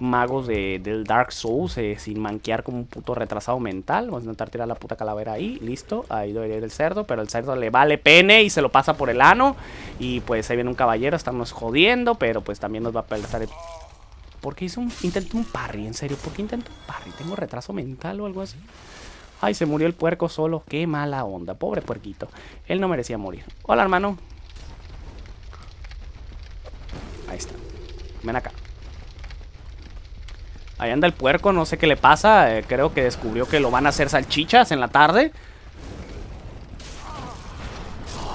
magos de, del Dark Souls, eh, sin manquear como un puto retrasado mental. Vamos a intentar tirar la puta calavera ahí, listo. Ahí debería ir el cerdo, pero el cerdo le vale pene y se lo pasa por el ano. Y pues ahí viene un caballero, estamos jodiendo, pero pues también nos va a pasar el... ¿Por qué hizo un, intento un parry? En serio, ¿por qué intento un parry? ¿Tengo retraso mental o algo así? Ay, se murió el puerco solo. Qué mala onda. Pobre puerquito. Él no merecía morir. Hola, hermano. Ahí está. Ven acá. Ahí anda el puerco, no sé qué le pasa. Eh, creo que descubrió que lo van a hacer salchichas en la tarde.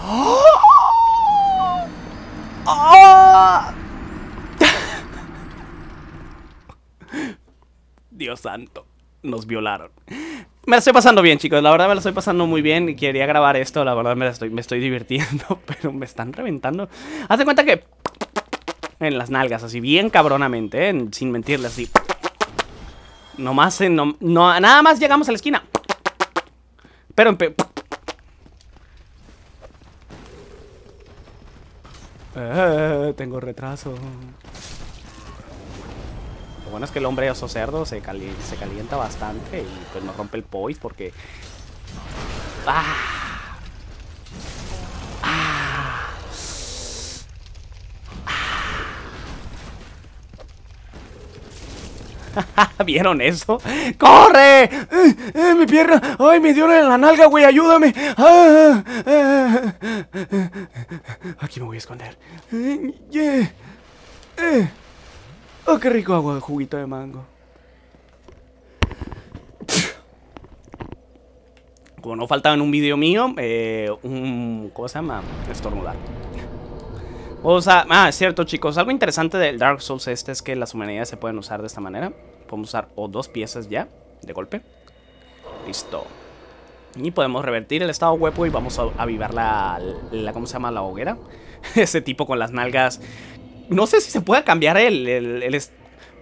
Dios santo, nos violaron me la estoy pasando bien, chicos. La verdad me la estoy pasando muy bien. Y quería grabar esto. La verdad me, estoy, me estoy divirtiendo. Pero me están reventando. Haz de cuenta que. En las nalgas, así bien cabronamente, sin mentirle así. Nomás, en, no, nada más llegamos a la esquina. Pero en. Eh, tengo retraso. Es que el hombre oso cerdo se, se calienta bastante y pues no rompe el poise porque... ¡Ah! ¡Ah! ¿Vieron eso? ¡Corre! ¡Eh, eh, mi pierna! ¡Ay, me dio en la nalga, güey! ¡Ayúdame! ¡Ah! Aquí me voy a esconder. Eh, Oh, qué rico agua de juguito de mango. Como no faltaba en un vídeo mío, eh, un... ¿Cómo se llama? Estornudar. O sea, ah, es cierto, chicos. Algo interesante del Dark Souls este es que las humanidades se pueden usar de esta manera. Podemos usar o dos piezas ya, de golpe. Listo. Y podemos revertir el estado huevo y vamos a avivar la, la, ¿Cómo se llama? La hoguera. Ese tipo con las nalgas no sé si se puede cambiar el, el,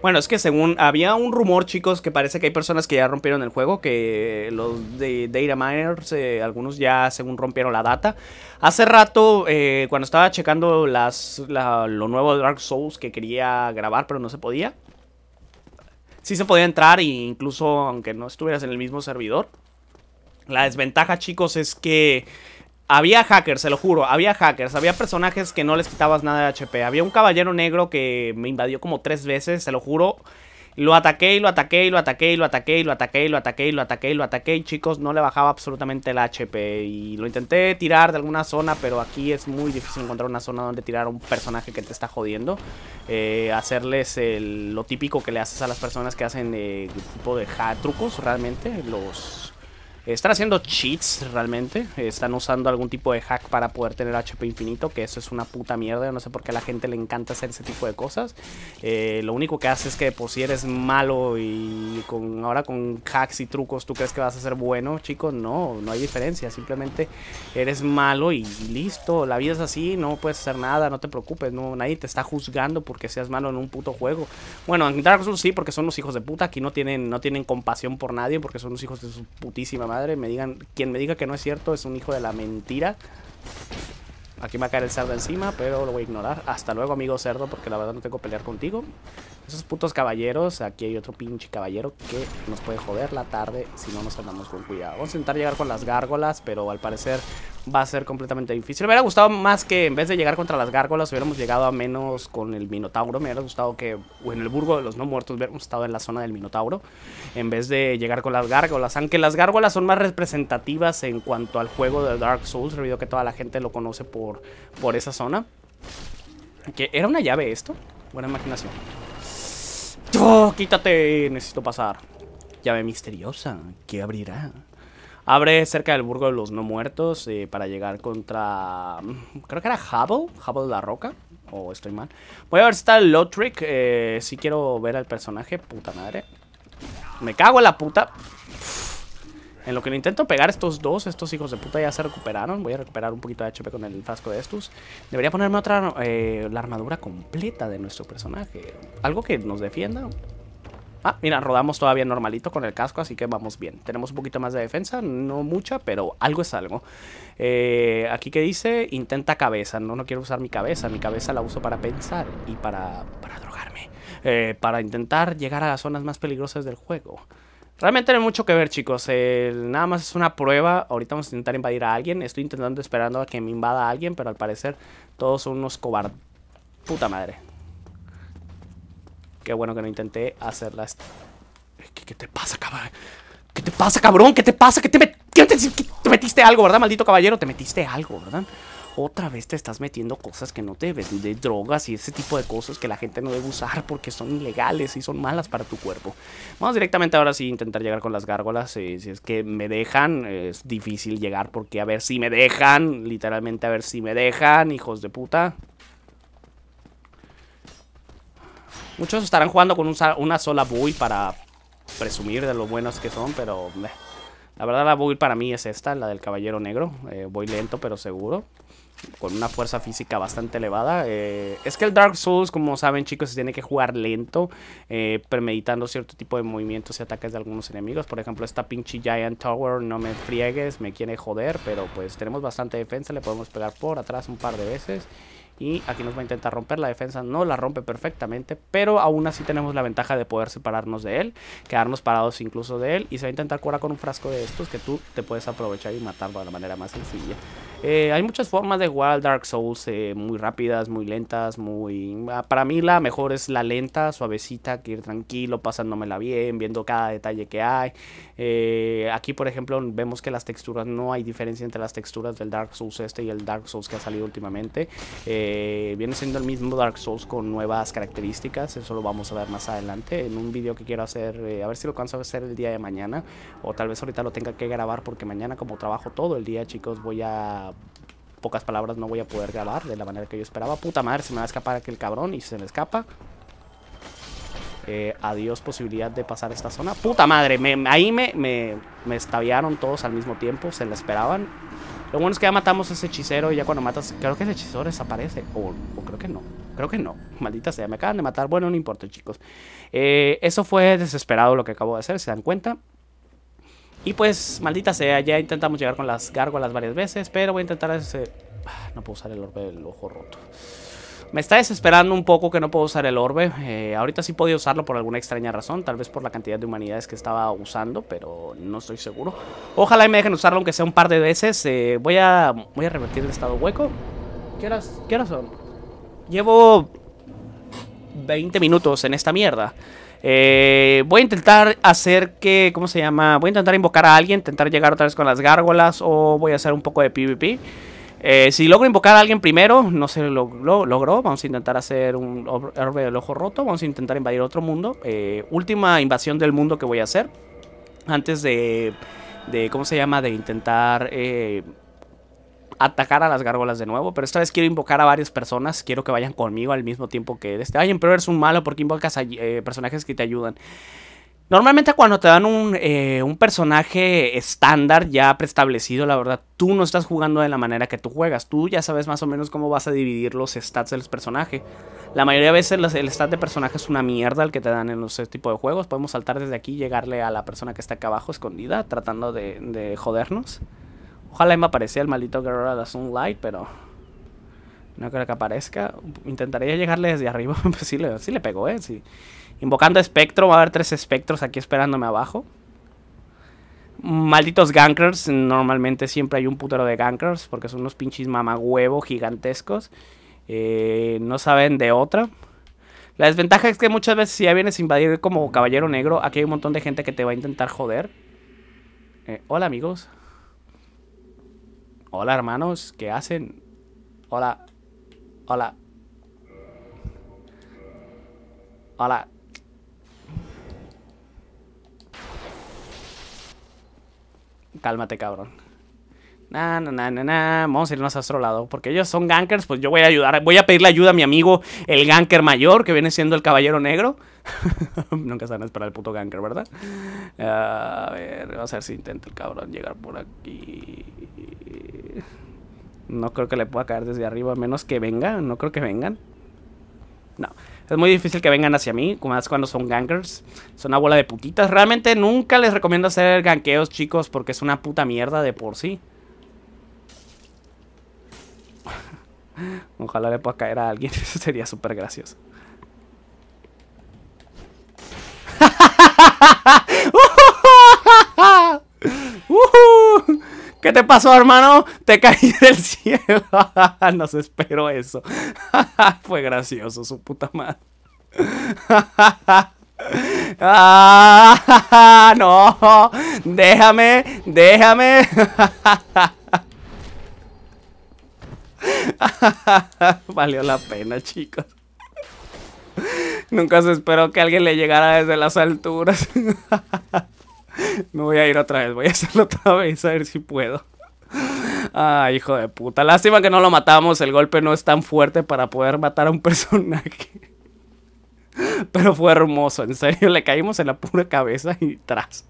bueno, es que según había un rumor, chicos, que parece que hay personas que ya rompieron el juego, que los de Data Miners, eh, algunos ya según rompieron la data. Hace rato, eh, cuando estaba checando las, lo nuevo de Dark Souls que quería grabar, pero no se podía. Sí se podía entrar, incluso aunque no estuvieras en el mismo servidor. La desventaja, chicos, es que había hackers, se lo juro, había hackers, había personajes que no les quitabas nada de HP. Había un caballero negro que me invadió como tres veces, se lo juro. Lo ataqué y lo ataqué y lo ataqué y lo ataqué y lo ataqué y lo ataqué y lo ataqué lo ataqué y chicos no le bajaba absolutamente el HP y lo intenté tirar de alguna zona pero aquí es muy difícil encontrar una zona donde tirar a un personaje que te está jodiendo eh, hacerles lo típico que le haces a las personas que hacen eh, tipo de trucos realmente los están haciendo cheats realmente. Están usando algún tipo de hack para poder tener HP infinito. Que eso es una puta mierda. No sé por qué a la gente le encanta hacer ese tipo de cosas. Eh, lo único que hace es que por si eres malo y con ahora con hacks y trucos tú crees que vas a ser bueno, chicos. No, no hay diferencia. Simplemente eres malo y listo. La vida es así. No puedes hacer nada. No te preocupes. No, nadie te está juzgando porque seas malo en un puto juego. Bueno, en Dark Souls sí, porque son los hijos de puta. Aquí no tienen, no tienen compasión por nadie porque son los hijos de su putísima madre me digan, quien me diga que no es cierto es un hijo de la mentira. Aquí me va a caer el cerdo encima, pero lo voy a ignorar. Hasta luego, amigo cerdo, porque la verdad no tengo que pelear contigo. Esos putos caballeros, aquí hay otro pinche caballero que nos puede joder la tarde si no nos andamos con cuidado. Vamos a intentar llegar con las gárgolas, pero al parecer va a ser completamente difícil. Me hubiera gustado más que en vez de llegar contra las gárgolas hubiéramos llegado a menos con el Minotauro. Me hubiera gustado que en el Burgo de los No Muertos hubiéramos estado en la zona del Minotauro en vez de llegar con las gárgolas. Aunque las gárgolas son más representativas en cuanto al juego de Dark Souls, debido a que toda la gente lo conoce por, por esa zona. ¿Que ¿Era una llave esto? Buena imaginación. ¡Oh, quítate! Necesito pasar. Llave misteriosa. ¿Qué abrirá? Abre cerca del burgo de los no muertos eh, para llegar contra... Mm, creo que era Hubble. Hubble de la roca. O estoy mal. Voy a ver si está el Lotrick. Eh, si quiero ver al personaje. Puta madre. Me cago en la puta. En lo que le intento pegar estos dos, estos hijos de puta ya se recuperaron. Voy a recuperar un poquito de HP con el frasco de estos. Debería ponerme otra, eh, la armadura completa de nuestro personaje. Algo que nos defienda. Ah, mira, rodamos todavía normalito con el casco, así que vamos bien. Tenemos un poquito más de defensa, no mucha, pero algo es algo. Eh, aquí que dice, intenta cabeza. No, no quiero usar mi cabeza, mi cabeza la uso para pensar y para, para drogarme. Eh, para intentar llegar a las zonas más peligrosas del juego. Realmente no hay mucho que ver, chicos. nada más es una prueba. Ahorita vamos a intentar invadir a alguien. Estoy intentando esperando a que me invada a alguien, pero al parecer todos son unos cobardes. Puta madre. Qué bueno que no intenté hacerla. ¿Qué, te pasa, cabrón? ¿Qué te pasa, cabrón? ¿Qué te pasa? ¿Qué te, ¿Qué te, te metiste algo, verdad, maldito caballero? Te metiste algo, ¿verdad? Otra vez te estás metiendo cosas que no debes, de drogas y ese tipo de cosas que la gente no debe usar porque son ilegales y son malas para tu cuerpo. Vamos directamente ahora sí a intentar llegar con las gárgolas. Eh, si es que me dejan, es difícil llegar porque a ver si me dejan, literalmente a ver si me dejan, hijos de puta. Muchos estarán jugando con una sola build para presumir de lo buenos que son, pero... La verdad la build para mí es esta, la del caballero negro. Eh, voy lento pero seguro con una fuerza física bastante elevada. Eh, es que el Dark Souls, como saben chicos, se tiene que jugar lento, eh, premeditando cierto tipo de movimientos y ataques de algunos enemigos. Por ejemplo, esta pinche Giant Tower, no me friegues, me quiere joder, pero pues tenemos bastante defensa, le podemos pegar por atrás un par de veces. Y aquí nos va a intentar romper la defensa, no la rompe perfectamente, pero aún así tenemos la ventaja de poder separarnos de él, quedarnos parados incluso de él. Y se va a intentar curar con un frasco de estos que tú te puedes aprovechar y matarlo de la manera más sencilla. Eh, hay muchas formas de jugar Dark Souls, eh, muy rápidas, muy lentas, muy... Ah, para mí la mejor es la lenta, suavecita, que ir tranquilo, pasándomela bien, viendo cada detalle que hay. Eh, aquí, por ejemplo, vemos que las texturas, no hay diferencia entre las texturas del Dark Souls este y el Dark Souls que ha salido últimamente. Viene siendo el mismo Dark Souls con nuevas características, eso lo vamos a ver más adelante en un video que quiero hacer, a ver si lo canso a hacer el día de mañana, o tal vez ahorita lo tenga que grabar porque mañana como trabajo todo el día, chicos, voy a pocas palabras no voy a poder grabar de la manera que yo esperaba. Puta madre, se me va a escapar aquel cabrón y se me escapa. Eh, adiós posibilidad de pasar esta zona. Puta madre, ahí me, me, me todos al mismo tiempo, se la esperaban. Lo bueno es que ya matamos a ese hechicero y ya cuando matas, creo que el hechicero desaparece. O, creo que no, creo que no. Maldita sea, me acaban de matar. Bueno, no importa chicos. Eh, eso fue desesperado lo que acabo de hacer, ¿se dan cuenta? Y pues, maldita sea, ya intentamos llegar con las gárgolas varias veces, pero voy a intentar ese... Ah, no puedo usar el orbe del ojo roto. Me está desesperando un poco que no puedo usar el orbe. Eh, ahorita sí podía usarlo por alguna extraña razón. Tal vez por la cantidad de humanidades que estaba usando, pero no estoy seguro. Ojalá y me dejen usarlo aunque sea un par de veces. Eh, voy, a, voy a revertir el estado hueco. ¿Qué horas, ¿Qué horas? Llevo 20 minutos en esta mierda. Eh, voy a intentar hacer que, ¿cómo se llama? Voy a intentar invocar a alguien, intentar llegar otra vez con las gárgolas o voy a hacer un poco de PvP. Eh, si logro invocar a alguien primero, no se lo, logró, vamos a intentar hacer un orbe del ojo roto, vamos a intentar invadir otro mundo. Eh, última invasión del mundo que voy a hacer. Antes de, de ¿cómo se llama? De intentar atacar a las gárgolas de nuevo. Pero esta vez quiero invocar a varias personas. Quiero que vayan conmigo al mismo tiempo que este. Ay, pero eres un malo porque invocas a eh, personajes que te ayudan. Normalmente cuando te dan un, eh, un, personaje estándar ya preestablecido, la verdad, tú no estás jugando de la manera que tú juegas. Tú ya sabes más o menos cómo vas a dividir los stats del personaje. La mayoría de veces el stat de personaje es una mierda el que te dan en los tipos de juegos. Podemos saltar desde aquí y llegarle a la persona que está acá abajo escondida, tratando de, de jodernos. Ojalá me apareciera el maldito guerrero de Sunlight, pero no creo que aparezca. Intentaría llegarle desde arriba. pues sí le, sí le pegó, ¿eh? Sí. Invocando espectro, va a haber tres espectros aquí esperándome abajo. Malditos gankers, normalmente siempre hay un putero de gankers, porque son unos pinches mamagüevo gigantescos. Eh, no saben de otra. La desventaja es que muchas veces si ya vienes a invadir como caballero negro, aquí hay un montón de gente que te va a intentar joder. Eh, hola amigos. Hola hermanos, ¿qué hacen? Hola. Hola. Hola. Cálmate, cabrón. Na, na, na, na, na. Vamos a irnos a otro lado. Porque ellos son gankers, pues yo voy a ayudar. Voy a pedirle ayuda a mi amigo, el ganker mayor, que viene siendo el caballero negro. Nunca se van a esperar el puto ganker, ¿verdad? A ver, vamos a ver si intenta el cabrón llegar por aquí. No creo que le pueda caer desde arriba, a menos que vengan. No creo que vengan. No. Es muy difícil que vengan hacia mí, como más cuando son gankers. Son una bola de putitas. Realmente nunca les recomiendo hacer gankeos, chicos, porque es una puta mierda de por sí. Ojalá le pueda caer a alguien. Eso sería súper gracioso. ¿Qué te pasó, hermano? Te caí del cielo. no se esperó eso. Fue gracioso, su puta madre. no, déjame, déjame. Valió la pena, chicos. Nunca se esperó que alguien le llegara desde las alturas. Me voy a ir otra vez, voy a hacerlo otra vez a ver si puedo. Ay, hijo de puta. Lástima que no lo matamos, el golpe no es tan fuerte para poder matar a un personaje. Pero fue hermoso, en serio, le caímos en la pura cabeza y tras.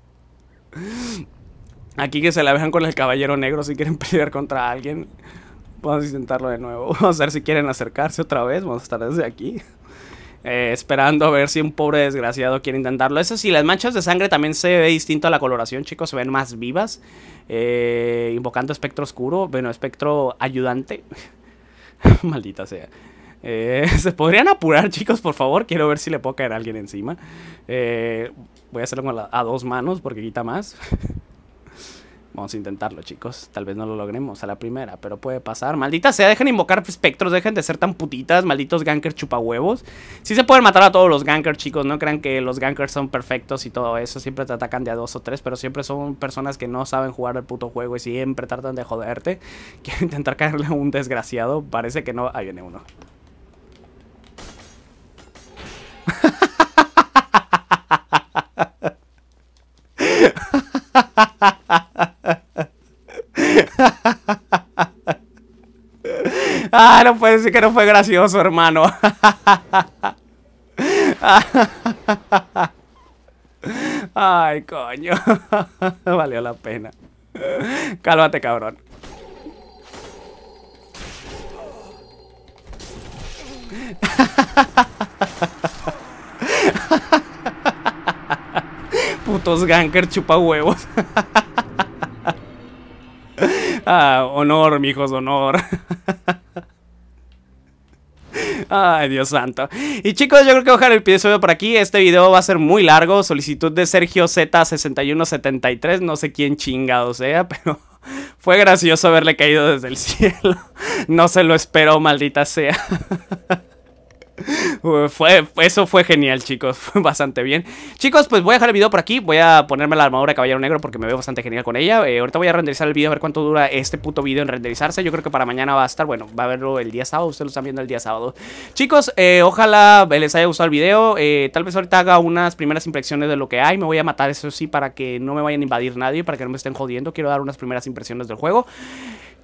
Aquí que se la vean con el caballero negro si quieren pelear contra alguien. Vamos a intentarlo de nuevo. Vamos a ver si quieren acercarse otra vez. Vamos a estar desde aquí. Eh, esperando a ver si un pobre desgraciado quiere intentarlo. Eso sí, las manchas de sangre también se ve distinto a la coloración, chicos. Se ven más vivas. Eh, invocando espectro oscuro. Bueno, espectro ayudante. Maldita sea. Eh, ¿Se podrían apurar, chicos, por favor? Quiero ver si le puedo caer a alguien encima. voy a hacerlo a dos manos porque quita más. Vamos a intentarlo, chicos. Tal vez no lo logremos a la primera, pero puede pasar. Maldita sea, dejen invocar espectros, dejen de ser tan putitas, malditos gankers chupahuevos. Sí se pueden matar a todos los gankers, chicos. No crean que los gankers son perfectos y todo eso. Siempre te atacan de a dos o tres, pero siempre son personas que no saben jugar el puto juego y siempre tratan de joderte. Quiero intentar caerle a un desgraciado. Parece que no. Ahí viene uno. ah, no puede decir que no fue gracioso, hermano. Ay, coño. Valió la pena. Cálmate, cabrón. Putos ganker chupa huevos. ah, honor, mijos, honor. Ay, Dios santo. Y chicos, yo creo que voy a dejar el episodio por aquí. Este video va a ser muy largo. Solicitud de Sergio Z6173. No sé quién chingado sea, pero fue gracioso haberle caído desde el cielo. No se lo esperó, maldita sea. fue, eso fue genial, chicos. Fue bastante bien. Chicos, pues voy a dejar el video por aquí. Voy a ponerme la armadura de caballero negro porque me veo bastante genial con ella. Eh, ahorita voy a renderizar el video a ver cuánto dura este puto video en renderizarse. Yo creo que para mañana va a estar, bueno, va a verlo el día sábado. Ustedes lo están viendo el día sábado. Chicos, eh, ojalá les haya gustado el video. Eh, tal vez ahorita haga unas primeras impresiones de lo que hay. Me voy a matar, eso sí, para que no me vayan a invadir nadie, para que no me estén jodiendo. Quiero dar unas primeras impresiones del juego.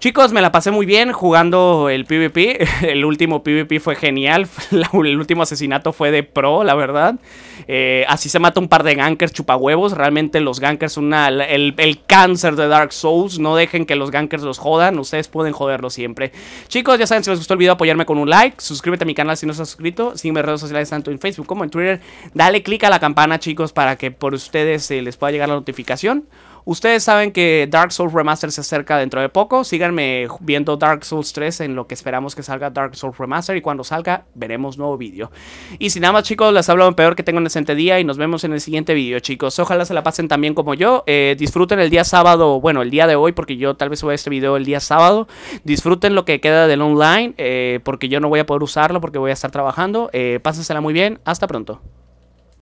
Chicos, me la pasé muy bien jugando el PvP. El último PvP fue genial. El último asesinato fue de pro, la verdad. Eh, así se mata un par de gankers chupahuevos. Realmente los gankers son el, el, cáncer de Dark Souls. No dejen que los gankers los jodan. Ustedes pueden joderlo siempre. Chicos, ya saben, si les gustó el video, apoyarme con un like. Suscríbete a mi canal si no estás suscrito. Sígueme en redes sociales tanto en Facebook como en Twitter. Dale click a la campana, chicos, para que por ustedes eh, les pueda llegar la notificación. Ustedes saben que Dark Souls Remaster se acerca dentro de poco. Síganme viendo Dark Souls 3 en lo que esperamos que salga Dark Souls Remaster. Y cuando salga, veremos nuevo vídeo. Y sin nada más, chicos, les hablo peor que tengo un excelente día. Y nos vemos en el siguiente vídeo, chicos. Ojalá se la pasen también como yo. Eh, disfruten el día sábado, bueno, el día de hoy, porque yo tal vez suba este video el día sábado. Disfruten lo que queda del online, eh, porque yo no voy a poder usarlo porque voy a estar trabajando. Eh, pásensela muy bien. Hasta pronto.